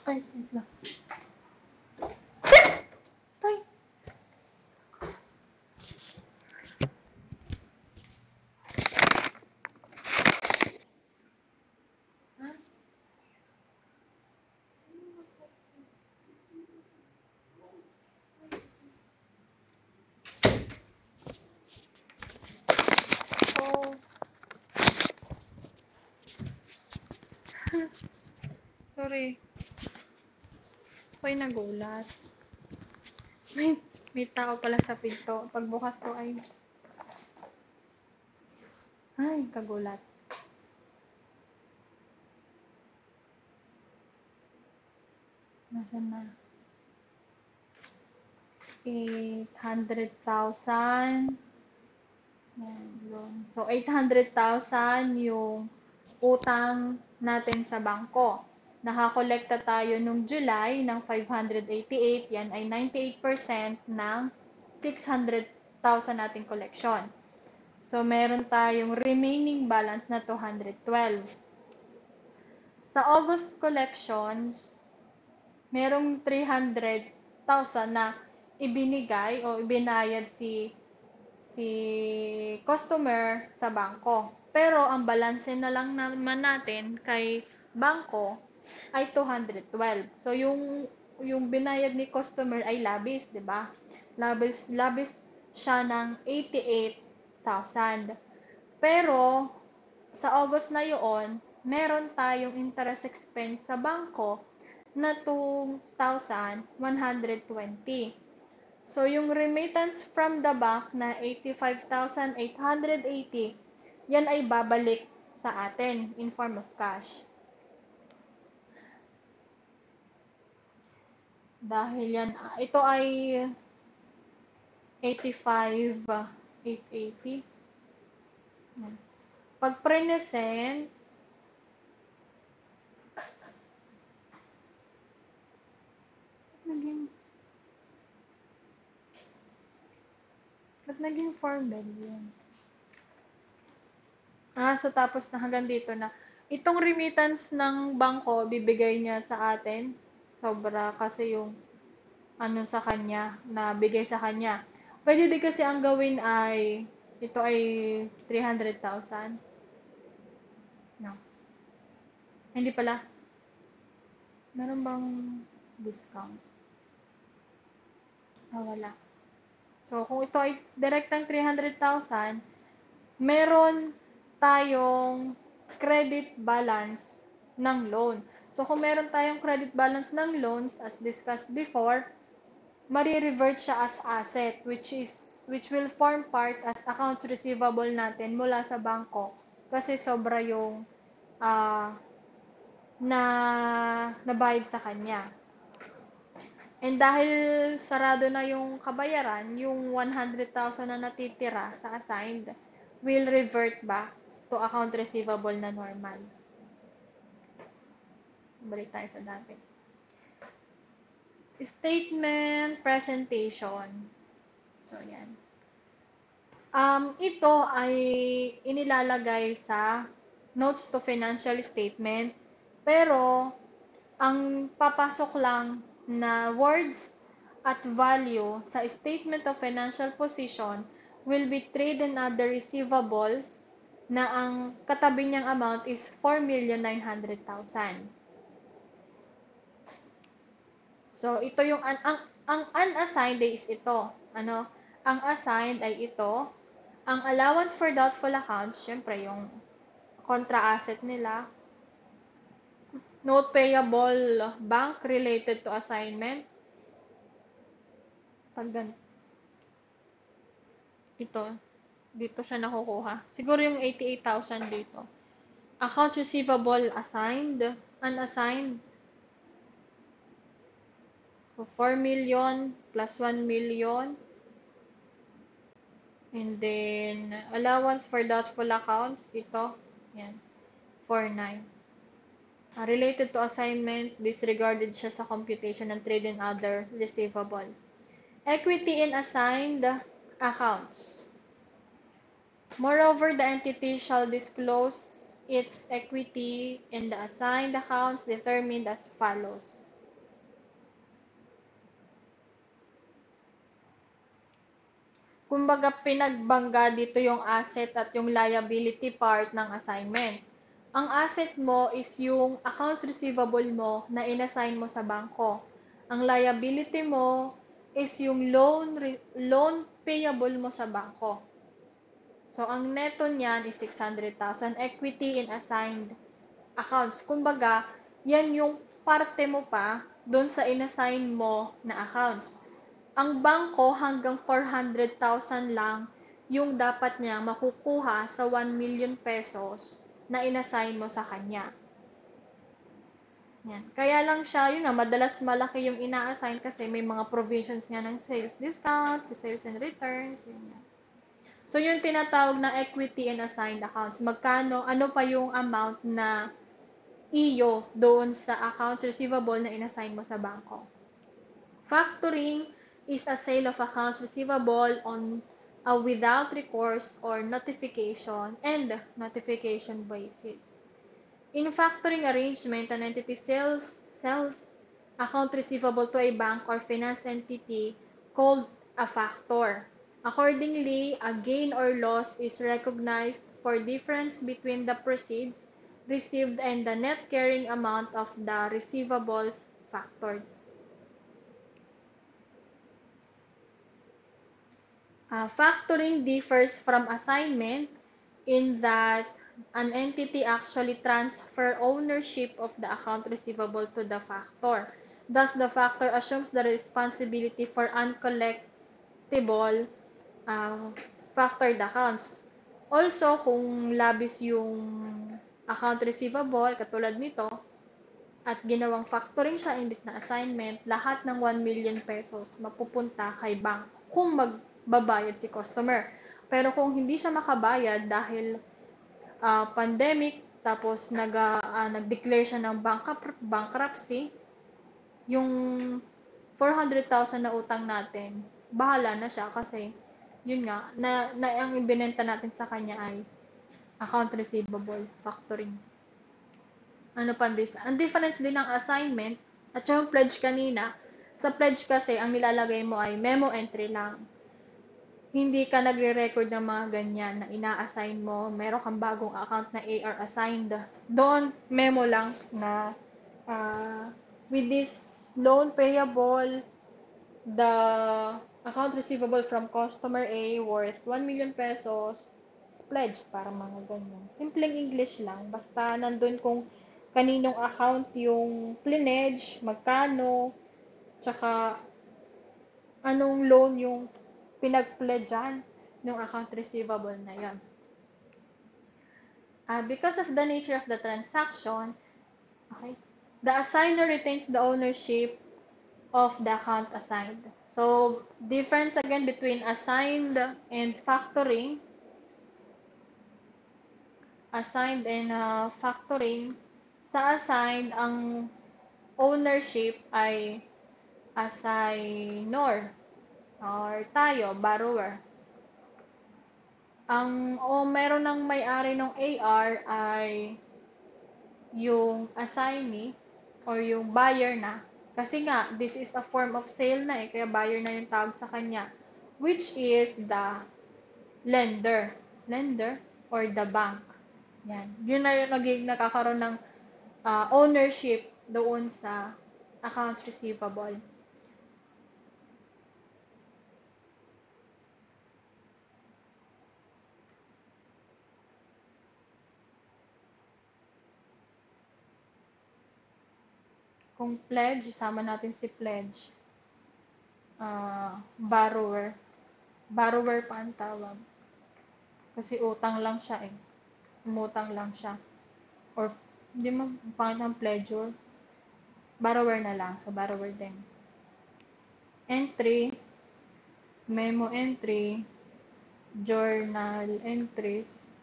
Ay, wait Sorry. Ako'y nagulat. May, may tao pala sa pinto. Pagbukas ko ay... Ay, kagulat. Nasaan na? 800,000. Yan, loan. So, 800,000 yung utang natin sa bangko. Nakakolekta tayo nung July ng 588. Yan ay 98% ng 600,000 nating collection. So, meron tayong remaining balance na 212. Sa August collections, merong 300,000 na ibinigay o ibinayad si si customer sa bangko. Pero ang balanse na lang naman natin kay bangko ay 212. So yung yung binayad ni customer ay labis, 'di ba? Labis labis siya ng 88,000. Pero sa August na 'yon, meron tayong interest expense sa bangko na 2,120. So, yung remittance from the bank na 85,880, yan ay babalik sa atin in form of cash. Dahil yan, ito ay 85,880. Pag present, naging Ba't naging form yun? Ah, so tapos na hanggang dito na. Itong remittance ng bangko, bibigay niya sa atin. Sobra kasi yung ano sa kanya, na bigay sa kanya. Pwede din kasi ang gawin ay, ito ay 300,000. No. Hindi pala. Meron bang discount? Ah, wala. So, kung ito ay direktang 300,000, meron tayong credit balance ng loan. So, kung meron tayong credit balance ng loans, as discussed before, mari-revert siya as asset, which is which will form part as accounts receivable natin mula sa bangko kasi sobra yung uh, na nabayad sa kanya. And dahil sarado na yung kabayaran, yung 100,000 na natitira sa assigned will revert back to account receivable na normal. Balik tayo sa dati. Statement presentation. So, yan. Um, ito ay inilalagay sa notes to financial statement. Pero, ang papasok lang na words at value sa statement of financial position will be trade and other receivables na ang katabi niyang amount is 4,900,000. So, ito yung, ang, ang, ang unassigned is ito. Ano? Ang assigned ay ito. Ang allowance for doubtful accounts, syempre yung contra asset nila, Note payable bank related to assignment. Pag ito, dito siya nakukuha. Siguro yung 88,000 dito. Accounts receivable assigned, unassigned. So, 4 million plus 1 million. And then, allowance for doubtful accounts, ito, yan, 4.9. Uh, related to assignment, disregarded siya sa computation ng trade and other receivable. Equity in assigned accounts. Moreover, the entity shall disclose its equity in the assigned accounts determined as follows. Kumbaga, pinagbangga dito yung asset at yung liability part ng assignment. Ang asset mo is yung accounts receivable mo na inassign mo sa bangko. Ang liability mo is yung loan, loan payable mo sa bangko. So, ang neto niyan is 600,000 equity in assigned accounts. Kumbaga, yan yung parte mo pa doon sa inassign mo na accounts. Ang bangko hanggang 400,000 lang yung dapat niya makukuha sa 1 million pesos na inassign mo sa kanya. Yan. Kaya lang siya, yun nga, madalas malaki yung ina-assign kasi may mga provisions nga ng sales discount, sales and returns, yun yan. So, yung tinatawag na equity and assigned accounts, magkano, ano pa yung amount na iyo doon sa accounts receivable na inassign mo sa bangko. Factoring is a sale of accounts receivable on a without recourse or notification and notification basis. In factoring arrangement, an entity sells, sells account receivable to a bank or finance entity called a factor. Accordingly, a gain or loss is recognized for difference between the proceeds received and the net carrying amount of the receivables factored. Uh, factoring differs from assignment in that an entity actually transfer ownership of the account receivable to the factor. Thus, the factor assumes the responsibility for uncollectible uh, factored accounts. Also, kung labis yung account receivable, katulad nito, at ginawang factoring siya imbis na assignment, lahat ng 1 million pesos mapupunta kay bank kung magbabayad si customer. Pero kung hindi siya makabayad dahil uh, pandemic, tapos nag, uh, nag-declare siya ng bankruptcy, yung 400,000 na utang natin, bahala na siya kasi yun nga, na, na ang ibinenta natin sa kanya ay account receivable factoring. Ano pa ang difference din ng assignment at yung pledge kanina, sa pledge kasi ang nilalagay mo ay memo entry lang. Hindi ka nagre-record ng mga ganyan na ina-assign mo, meron kang bagong account na AR assigned. Doon, memo lang na uh, with this loan payable, the account receivable from customer A worth 1 million pesos pledge para mga ganyan. Simpleng English lang. Basta nandun kung kaninong account yung pledge, magkano, tsaka anong loan yung pinag-pledgean ng account receivable na yan. Uh, because of the nature of the transaction, okay, the assigner retains the ownership of the account assigned. So, difference again between assigned and factoring. Assigned and uh, factoring. Sa assigned, ang ownership ay assignor or tayo, borrower. Ang o meron ng may-ari ng AR ay yung assignee or yung buyer na kasi nga, this is a form of sale na eh, kaya buyer na yung tawag sa kanya, which is the lender. Lender or the bank. Yan. Yun na yung naging nakakaroon ng uh, ownership doon sa accounts receivable. Kung pledge, isama natin si pledge. Uh, borrower. Borrower pa ang tawag. Kasi utang lang siya eh. Umutang lang siya. Or, hindi mo pangit ng pledger. Borrower na lang. So, borrower din. Entry. Memo entry. journal entries.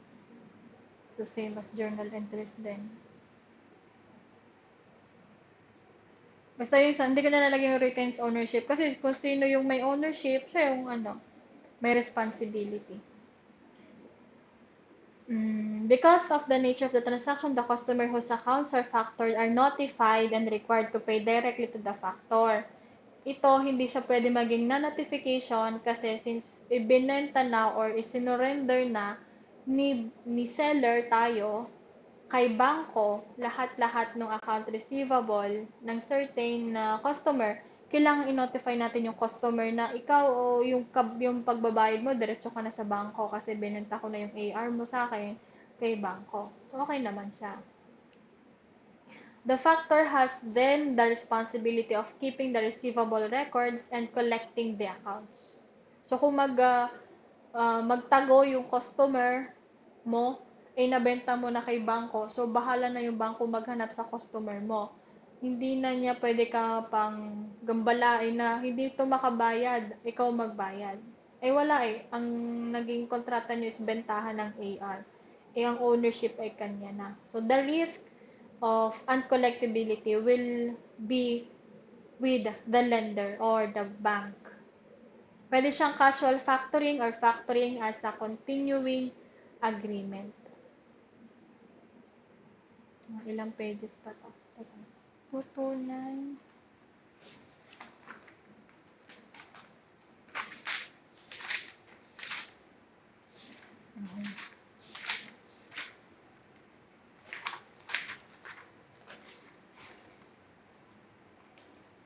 So, same as journal entries din. Basta yung hindi ko na nalagay yung retains ownership. Kasi kung sino yung may ownership, siya yung ano, may responsibility. Mm, because of the nature of the transaction, the customer whose accounts are factored are notified and required to pay directly to the factor. Ito, hindi siya pwede maging na-notification kasi since ibinenta na or isinurrender na ni, ni seller tayo, kay bangko, lahat-lahat ng account receivable ng certain na uh, customer, kailangan i-notify natin yung customer na ikaw o yung, yung pagbabayad mo, diretso ka na sa bangko kasi binenta ko na yung AR mo sa akin kay bangko. So, okay naman siya. The factor has then the responsibility of keeping the receivable records and collecting the accounts. So, kung mag, uh, uh, magtago yung customer mo, eh nabenta mo na kay bangko, so bahala na yung bangko maghanap sa customer mo. Hindi na niya pwede ka pang gambalain na hindi ito makabayad, ikaw magbayad. Eh wala eh, ang naging kontrata niyo is bentahan ng AR. Eh ang ownership ay kanya na. So the risk of uncollectibility will be with the lender or the bank. Pwede siyang casual factoring or factoring as a continuing agreement. Ilang pages pa to? Teka. 229.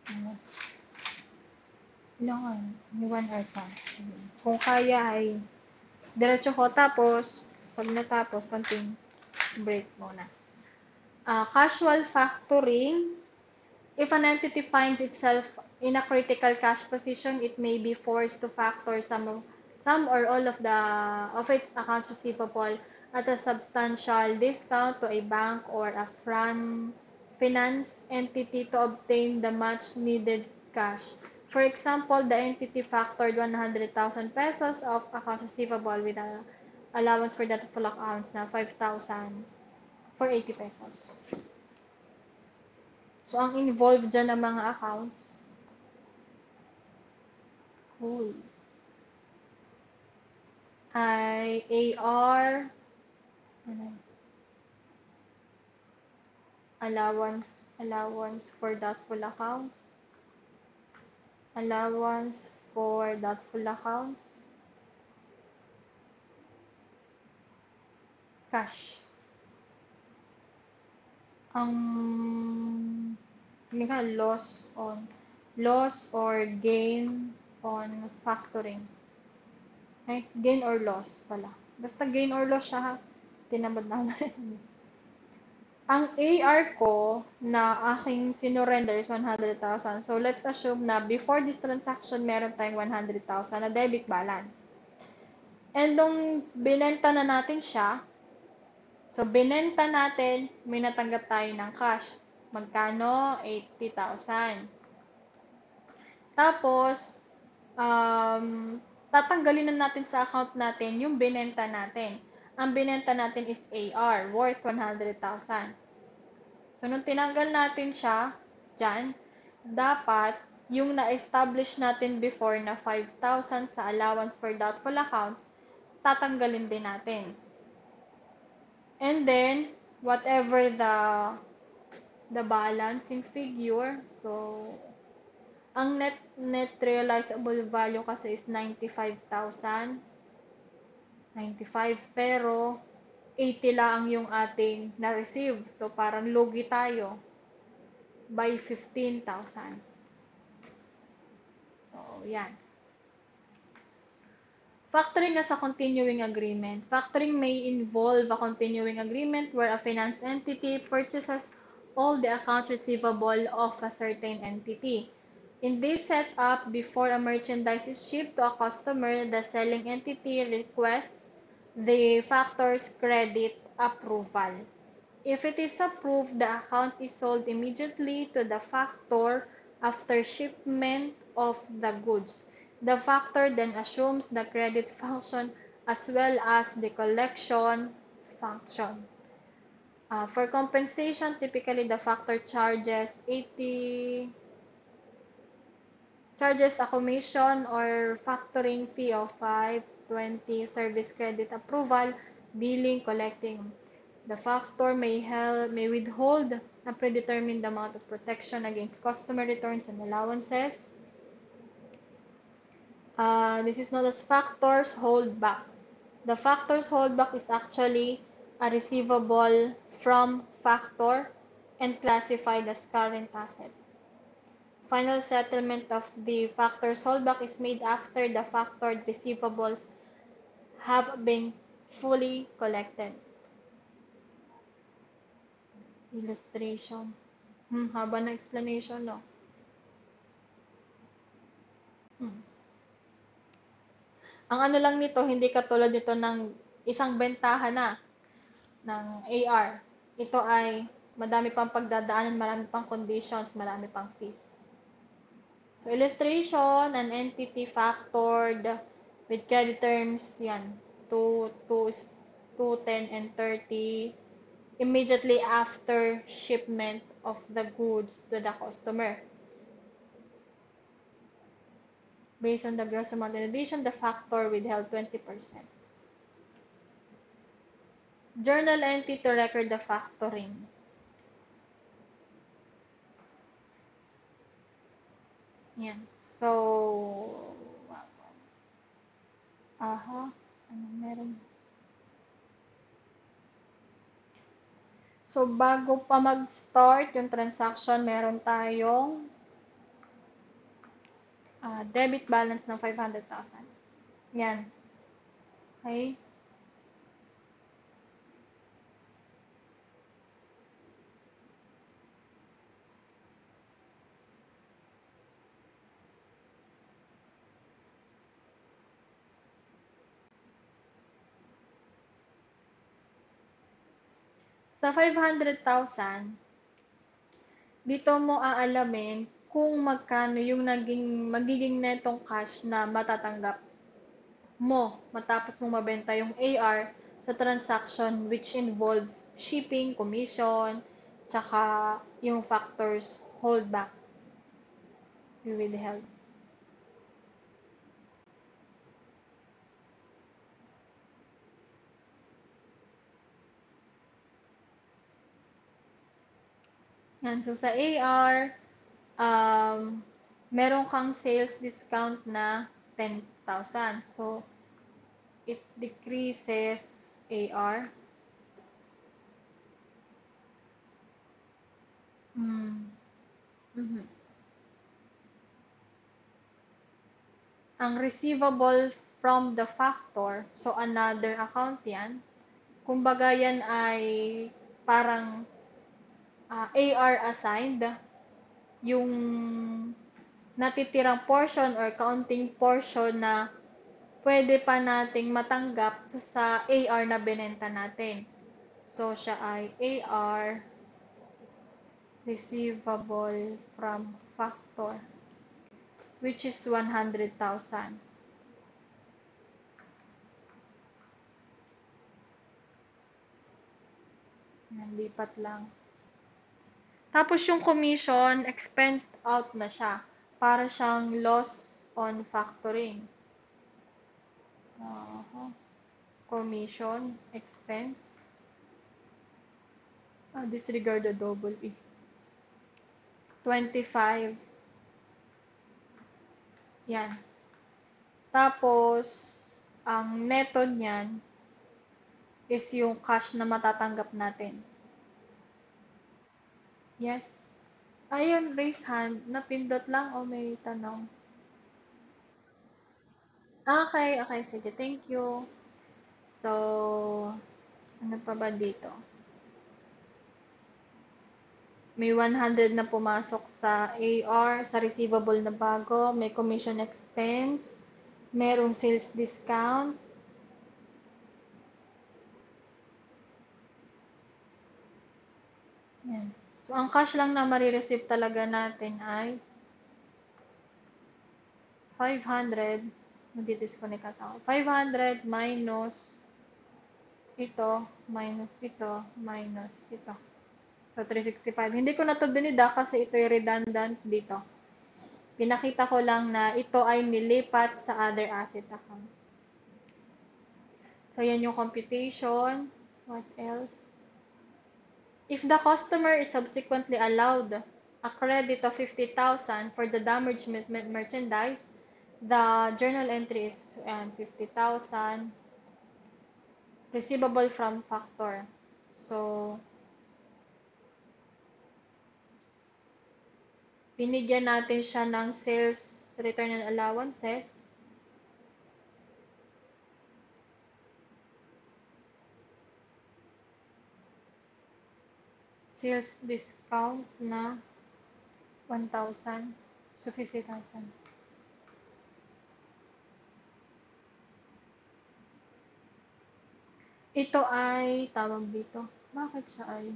Uh-huh. Ilangan? Ni one hour pa. Kung kaya ay diretso ko tapos pag natapos, konting break muna uh, casual factoring, if an entity finds itself in a critical cash position, it may be forced to factor some, some or all of the of its accounts receivable at a substantial discount to a bank or a fran, finance entity to obtain the much needed cash. For example, the entity factored 100,000 pesos of accounts receivable with a allowance for that full accounts na 5,000 for 80 pesos. So, ang involved dyan ng mga accounts, cool, ay AR, ano, allowance, allowance for doubtful accounts, allowance for doubtful accounts, cash ang sige nga, loss on loss or gain on factoring. Okay? Gain or loss pala. Basta gain or loss siya ha. Tinamad na Ang AR ko na aking sinurrender is 100,000. So, let's assume na before this transaction, meron tayong 100,000 na debit balance. And nung binenta na natin siya, So, binenta natin, may natanggap tayo ng cash. Magkano? 80,000. Tapos, um, tatanggalin na natin sa account natin yung binenta natin. Ang binenta natin is AR, worth 100,000. So, nung tinanggal natin siya, dyan, dapat yung na-establish natin before na 5,000 sa allowance for doubtful accounts, tatanggalin din natin. And then, whatever the the balancing figure, so, ang net, net realizable value kasi is 95,000. 95, pero 80 lang yung ating na-receive. So, parang lugi tayo by 15,000. So, yan. Factoring as a continuing agreement. Factoring may involve a continuing agreement where a finance entity purchases all the accounts receivable of a certain entity. In this setup, before a merchandise is shipped to a customer, the selling entity requests the factor's credit approval. If it is approved, the account is sold immediately to the factor after shipment of the goods. The factor then assumes the credit function as well as the collection function. Uh, for compensation, typically the factor charges 80 charges a commission or factoring fee of 520 service credit approval, billing, collecting. The factor may help may withhold a predetermined amount of protection against customer returns and allowances. Uh, this is known as factors holdback. The factors holdback is actually a receivable from factor and classified as current asset. Final settlement of the factor's holdback is made after the factored receivables have been fully collected. Illustration. Hmm, haba na explanation, no? Hmm. Ang ano lang nito, hindi katulad nito ng isang bentahan na ng AR. Ito ay madami pang pagdadaanan, marami pang conditions, marami pang fees. So, illustration, an entity factored with credit terms, yan, 2, 2, 2, 10, and 30 immediately after shipment of the goods to the customer. Based on the gross amount in addition, the factor withheld 20%. Journal entry to record the factoring. Yan. So, aha, ano meron? So, bago pa mag-start yung transaction, meron tayong uh, debit balance ng 500,000. Yan. Okay? Sa 500,000, dito mo aalamin kung magkano yung naging, magiging netong cash na matatanggap mo matapos mo mabenta yung AR sa transaction which involves shipping, commission, tsaka yung factors holdback. You will help. Yan. So, sa AR, um, meron kang sales discount na 10,000. So, it decreases AR. Mm. Mm-hmm. Ang receivable from the factor, so another account yan, kumbaga yan ay parang uh, AR assigned, yung natitirang portion or counting portion na pwede pa nating matanggap sa, sa AR na binenta natin. So, siya ay AR receivable from factor which is 100,000. Lipat lang. Tapos yung commission, expensed out na siya. Para siyang loss on factoring. Uh, commission, expense. Ah, disregard the double E. 25. Yan. Tapos, ang neto niyan is yung cash na matatanggap natin. Yes. Ayun, raise hand. Napindot lang o may tanong? Okay, okay. Sige, thank you. So, ano pa ba dito? May 100 na pumasok sa AR, sa receivable na bago. May commission expense. Merong sales discount. Yan. So, ang cash lang na marireceive talaga natin ay 500 Magdi-disconnect at ako. 500 minus ito, minus ito, minus ito. So, 365. Hindi ko na ito binida kasi ito yung redundant dito. Pinakita ko lang na ito ay nilipat sa other asset account. So, yan yung computation. What else? If the customer is subsequently allowed a credit of 50,000 for the damaged merchandise, the journal entry is um, 50,000 receivable from factor. So, binigyan natin siya ng sales return and allowances. Sales discount na 1,000. So, 50,000. Ito ay, tawag dito, bakit siya ay?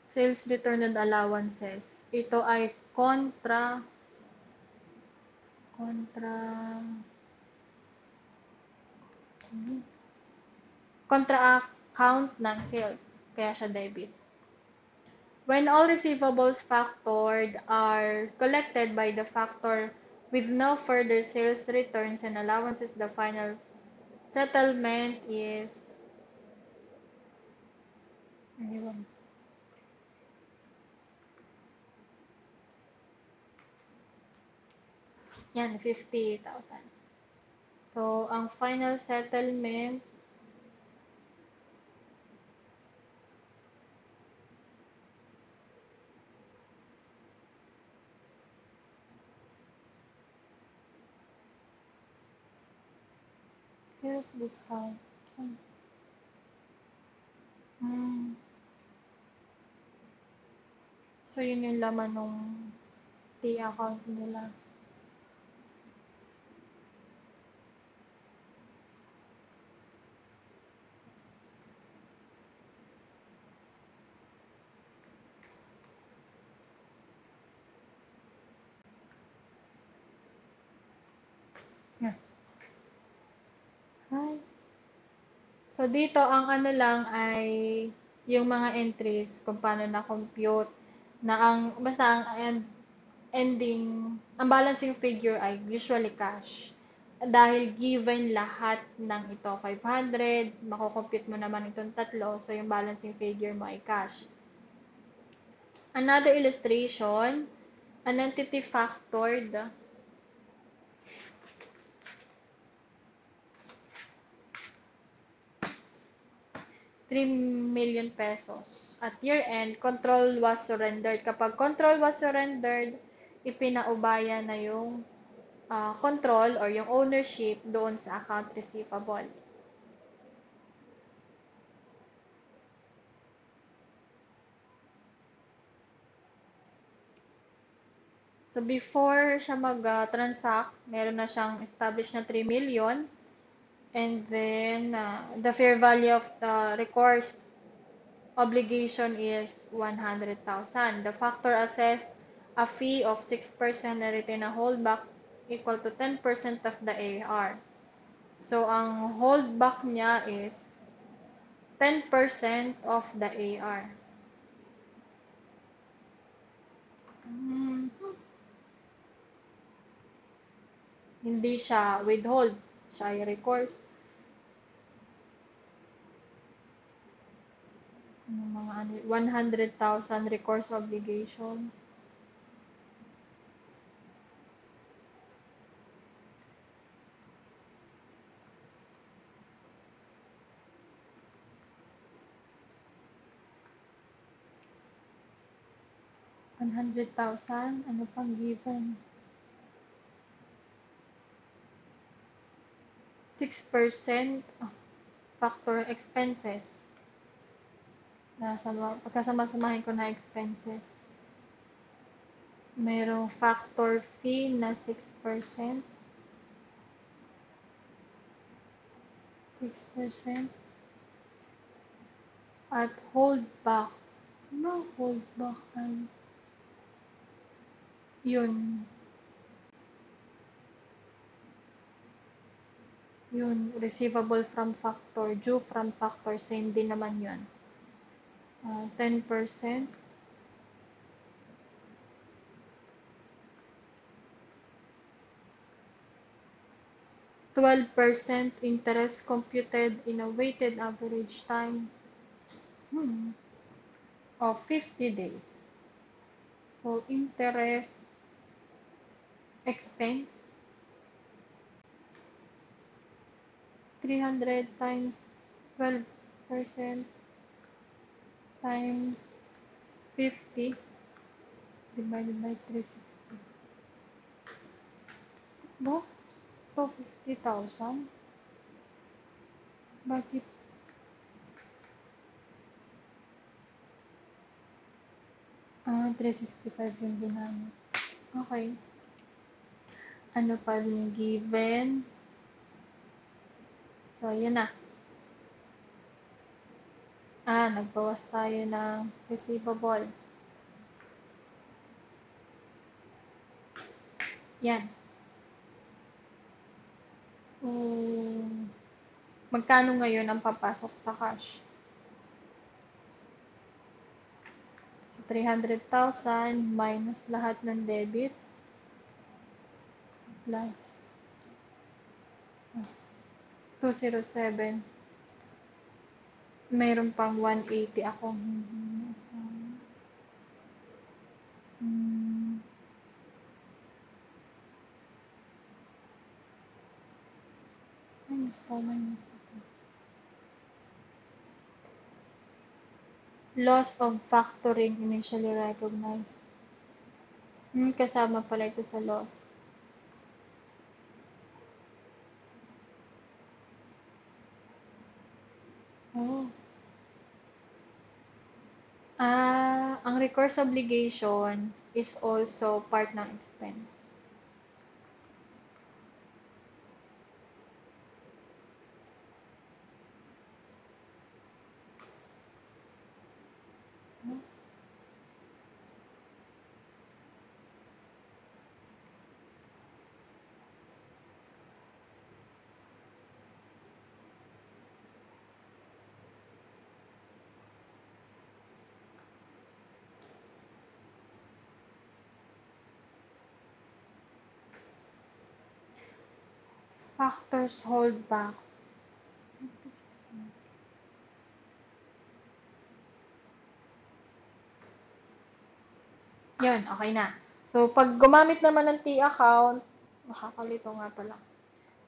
Sales return and allowances. Ito ay kontra, kontra, kontra account ng sales. Kaya siya debit. When all receivables factored are collected by the factor with no further sales returns and allowances, the final settlement is Yan, 50,000. So, ang final settlement Sales discount. So, hmm. So, yun yung laman ng T account nila. So, dito, ang ano lang ay yung mga entries kung paano na-compute na ang, basta ang end, ending, ang balancing figure ay usually cash. Dahil given lahat ng ito, 500, makukompute mo naman itong tatlo, so yung balancing figure mo ay cash. Another illustration, an entity factored 3 million pesos. At year-end, control was surrendered. Kapag control was surrendered, ipinaubaya na yung uh, control or yung ownership doon sa account receivable. So, before siya mag-transact, uh, meron na siyang established na 3 million. And then, uh, the fair value of the recourse obligation is 100,000. The factor assessed a fee of 6% and retain a holdback equal to 10% of the AR. So, ang holdback niya is 10% of the AR. Hmm. Hindi siya withhold siya recourse. mga 100,000 recourse obligation. One hundred thousand, ano pang given? 6% factor expenses. Nasama, pagkasama-samahin ko na expenses. Merong factor fee na 6%. 6%. At hold back No, hold back. Yun. Yun, receivable from factor, due from factor, same din naman yun. Uh, 10%. Twelve percent interest computed in a weighted average time hmm, of 50 days. So, interest expense 300 times 12% times 50 divided by 360. Bo? Ito, 50,000. Bakit? Ah, 365 yung ginamit. Okay. Ano pa yung given? So, yun na. Ah, nagbawas tayo ng receivable. Yan. Um, magkano ngayon ang papasok sa cash? So, 300,000 minus lahat ng debit plus 207. Meron pang 180 akong hindi nasama. Hmm. Minus pa, minus ito. Loss of factoring initially recognized. Hmm, kasama pala ito sa loss. Ah, ang recourse obligation is also part ng expense. Factors hold back. Yun, okay na. So, pag gumamit naman ng T account, makakalito nga pala.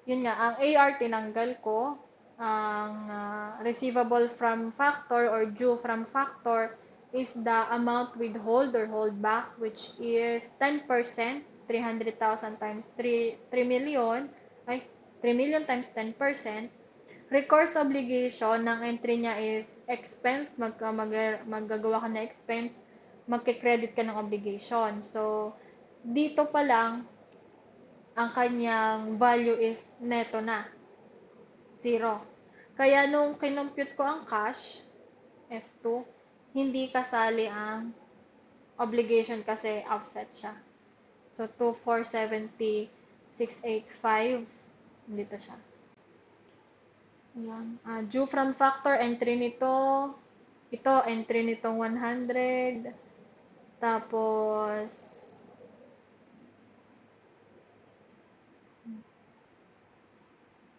Yun nga, ang AR tinanggal ko, ang uh, receivable from factor or due from factor is the amount withhold or hold back, which is 10%, 300,000 times 3, 3 million, ay, 3 million times 10%. Recourse obligation ng entry niya is expense, mag, mag, maggagawa ka na expense, magke-credit ka ng obligation. So, dito pa lang, ang kanyang value is neto na. Zero. Kaya nung kinompute ko ang cash, F2, hindi kasali ang obligation kasi offset siya. So, 2,470, 685, dito siya. Ayan. Uh, due from factor, entry nito, ito, entry nitong 100, tapos,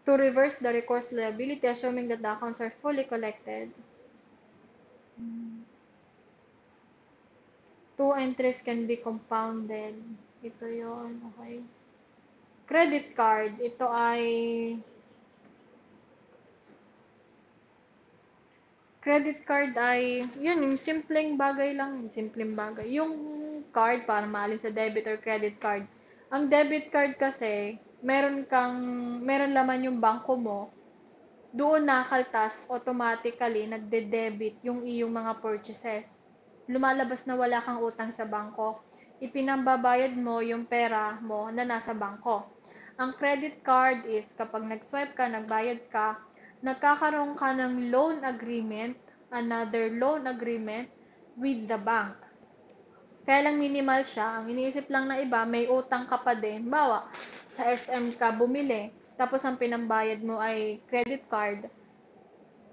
to reverse the recourse liability, assuming that the accounts are fully collected, two entries can be compounded. Ito yon okay. Credit card, ito ay credit card ay, yun, yung simpleng bagay lang, yung simpleng bagay. Yung card, para maalin sa debit or credit card. Ang debit card kasi, meron kang, meron laman yung bangko mo, doon nakaltas, automatically, nagde-debit yung iyong mga purchases. Lumalabas na wala kang utang sa bangko. Ipinambabayad mo yung pera mo na nasa bangko. Ang credit card is kapag nag-swipe ka, nagbayad ka, nagkakaroon ka ng loan agreement, another loan agreement, with the bank. Kaya lang minimal siya. Ang iniisip lang na iba, may utang ka pa din. Bawa, sa SM ka bumili, tapos ang pinambayad mo ay credit card.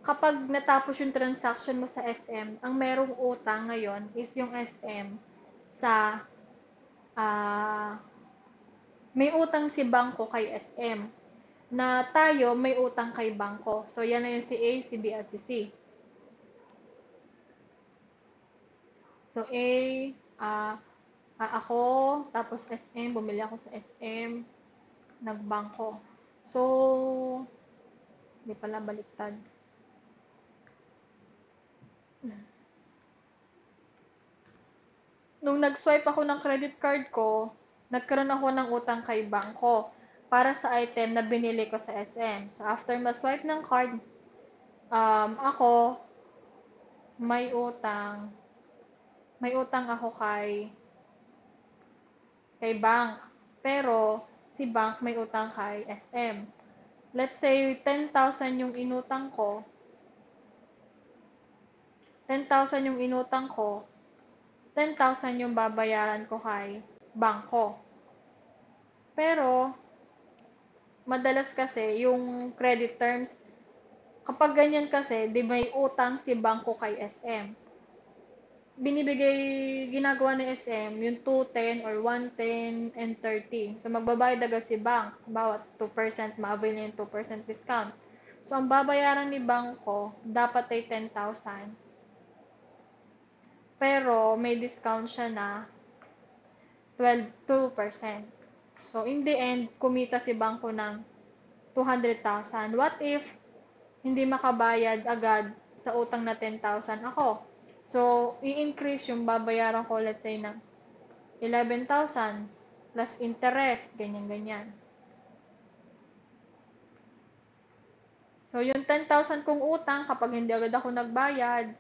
Kapag natapos yung transaction mo sa SM, ang merong utang ngayon is yung SM sa ah may utang si bangko kay SM na tayo may utang kay bangko. So, yan na yung si A, si B, at si C. So, A, ah ah, ako, tapos SM, bumili ako sa SM, nagbangko. So, hindi pala baliktad. Nung nag-swipe ako ng credit card ko, nagkaroon ako ng utang kay bangko para sa item na binili ko sa SM. So, after ma-swipe ng card, um, ako, may utang, may utang ako kay, kay bank. Pero, si bank may utang kay SM. Let's say, 10,000 yung inutang ko. 10,000 yung inutang ko. 10,000 yung babayaran ko kay bangko. Pero, madalas kasi yung credit terms, kapag ganyan kasi, di may utang si bangko kay SM. Binibigay, ginagawa ni SM, yung 210 or 110 and 30. So, magbabayad agad si bank. Bawat 2%, ma-avail niya yung 2% discount. So, ang babayaran ni bangko, dapat ay 10,000. Pero, may discount siya na 12, 2%. So, in the end, kumita si bangko ng 200,000. What if hindi makabayad agad sa utang na 10,000 ako? So, i-increase yung babayaran ko, let's say, ng 11,000 plus interest, ganyan-ganyan. So, yung 10,000 kong utang, kapag hindi agad ako nagbayad,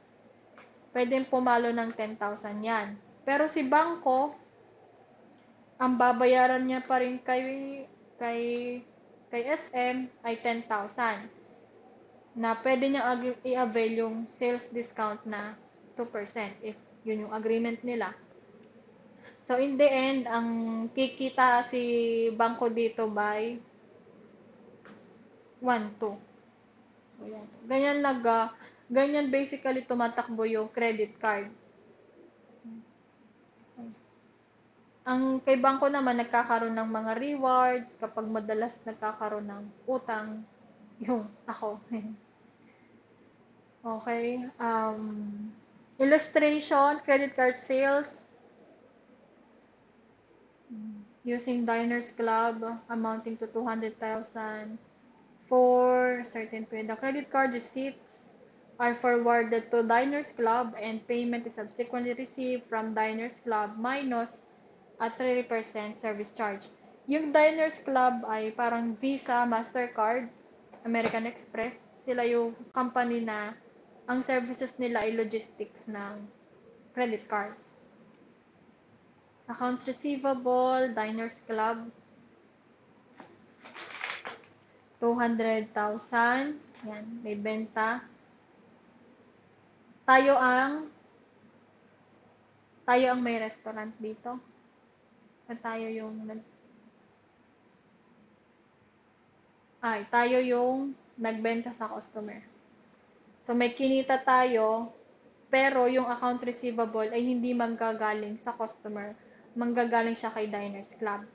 pwedeng pumalo ng 10,000 yan. Pero si bangko, ang babayaran niya pa rin kay, kay, kay SM ay 10,000 na pwede niya i-avail yung sales discount na 2% if yun yung agreement nila. So, in the end, ang kikita si bangko dito by 1, 2. So, yan. Ganyan nag, uh, ganyan basically tumatakbo yung credit card. Ang kay bangko naman, nagkakaroon ng mga rewards kapag madalas nagkakaroon ng utang yung ako. okay. Um, illustration, credit card sales using Diners Club amounting to 200,000 for certain period. The credit card receipts are forwarded to Diners Club and payment is subsequently received from Diners Club minus at 3% service charge. Yung Diners Club ay parang Visa, MasterCard, American Express. Sila yung company na ang services nila ay logistics ng credit cards. Account receivable, Diners Club, 200,000. Yan, may benta. Tayo ang tayo ang may restaurant dito. At tayo yung nag ay, tayo yung nagbenta sa customer. So, may kinita tayo, pero yung account receivable ay hindi manggagaling sa customer. Manggagaling siya kay Diners Club.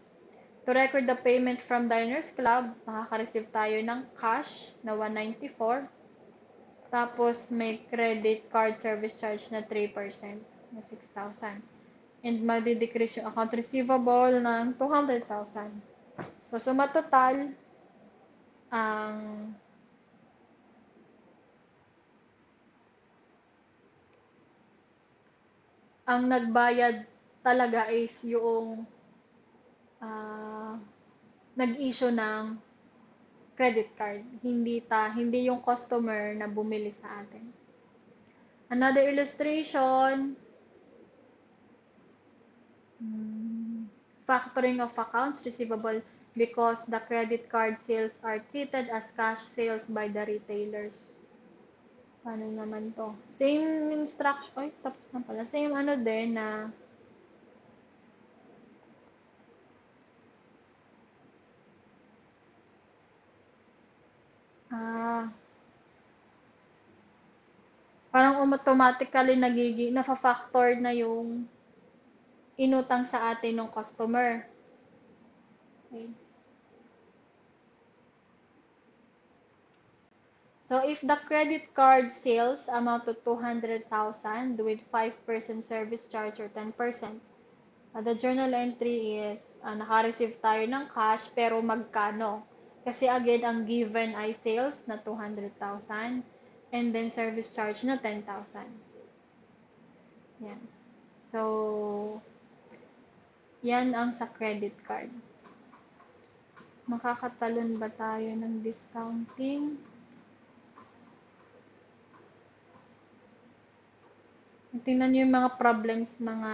To record the payment from Diners Club, makaka-receive tayo ng cash na 194. Tapos, may credit card service charge na 3% na 6,000. And magdi-decrease yung account receivable ng 200,000. So, suma total, ang ang nagbayad talaga is yung uh, nag-issue ng credit card. Hindi ta, hindi yung customer na bumili sa atin. Another illustration, factoring of accounts receivable because the credit card sales are treated as cash sales by the retailers. Paano naman to? Same instruction. Ay, tapos na pala. Same ano din na Ah. Parang automatically nagiging, nafa-factor na yung inutang sa atin ng customer. Okay. So, if the credit card sales amount to 200,000 with 5% service charge or 10%, uh, the journal entry is uh, naka-receive tayo ng cash pero magkano? Kasi again, ang given ay sales na 200,000 and then service charge na 10,000. Yan. So, yan ang sa credit card. Makakatalon ba tayo ng discounting? Tingnan nyo yung mga problems, mga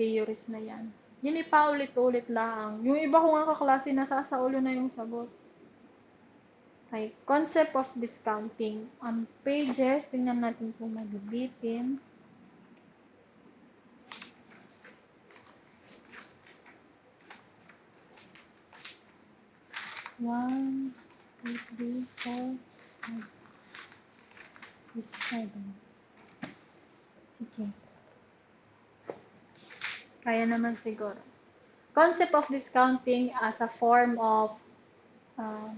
theories na yan. Yan ipaulit-ulit lang. Yung iba ko nga kaklase, nasa sa ulo na yung sagot. Okay, concept of discounting. On pages, tingnan natin kung magibitin. One, two, three, four, five, six, seven. Sige. Kaya naman siguro. Concept of discounting as a form of uh,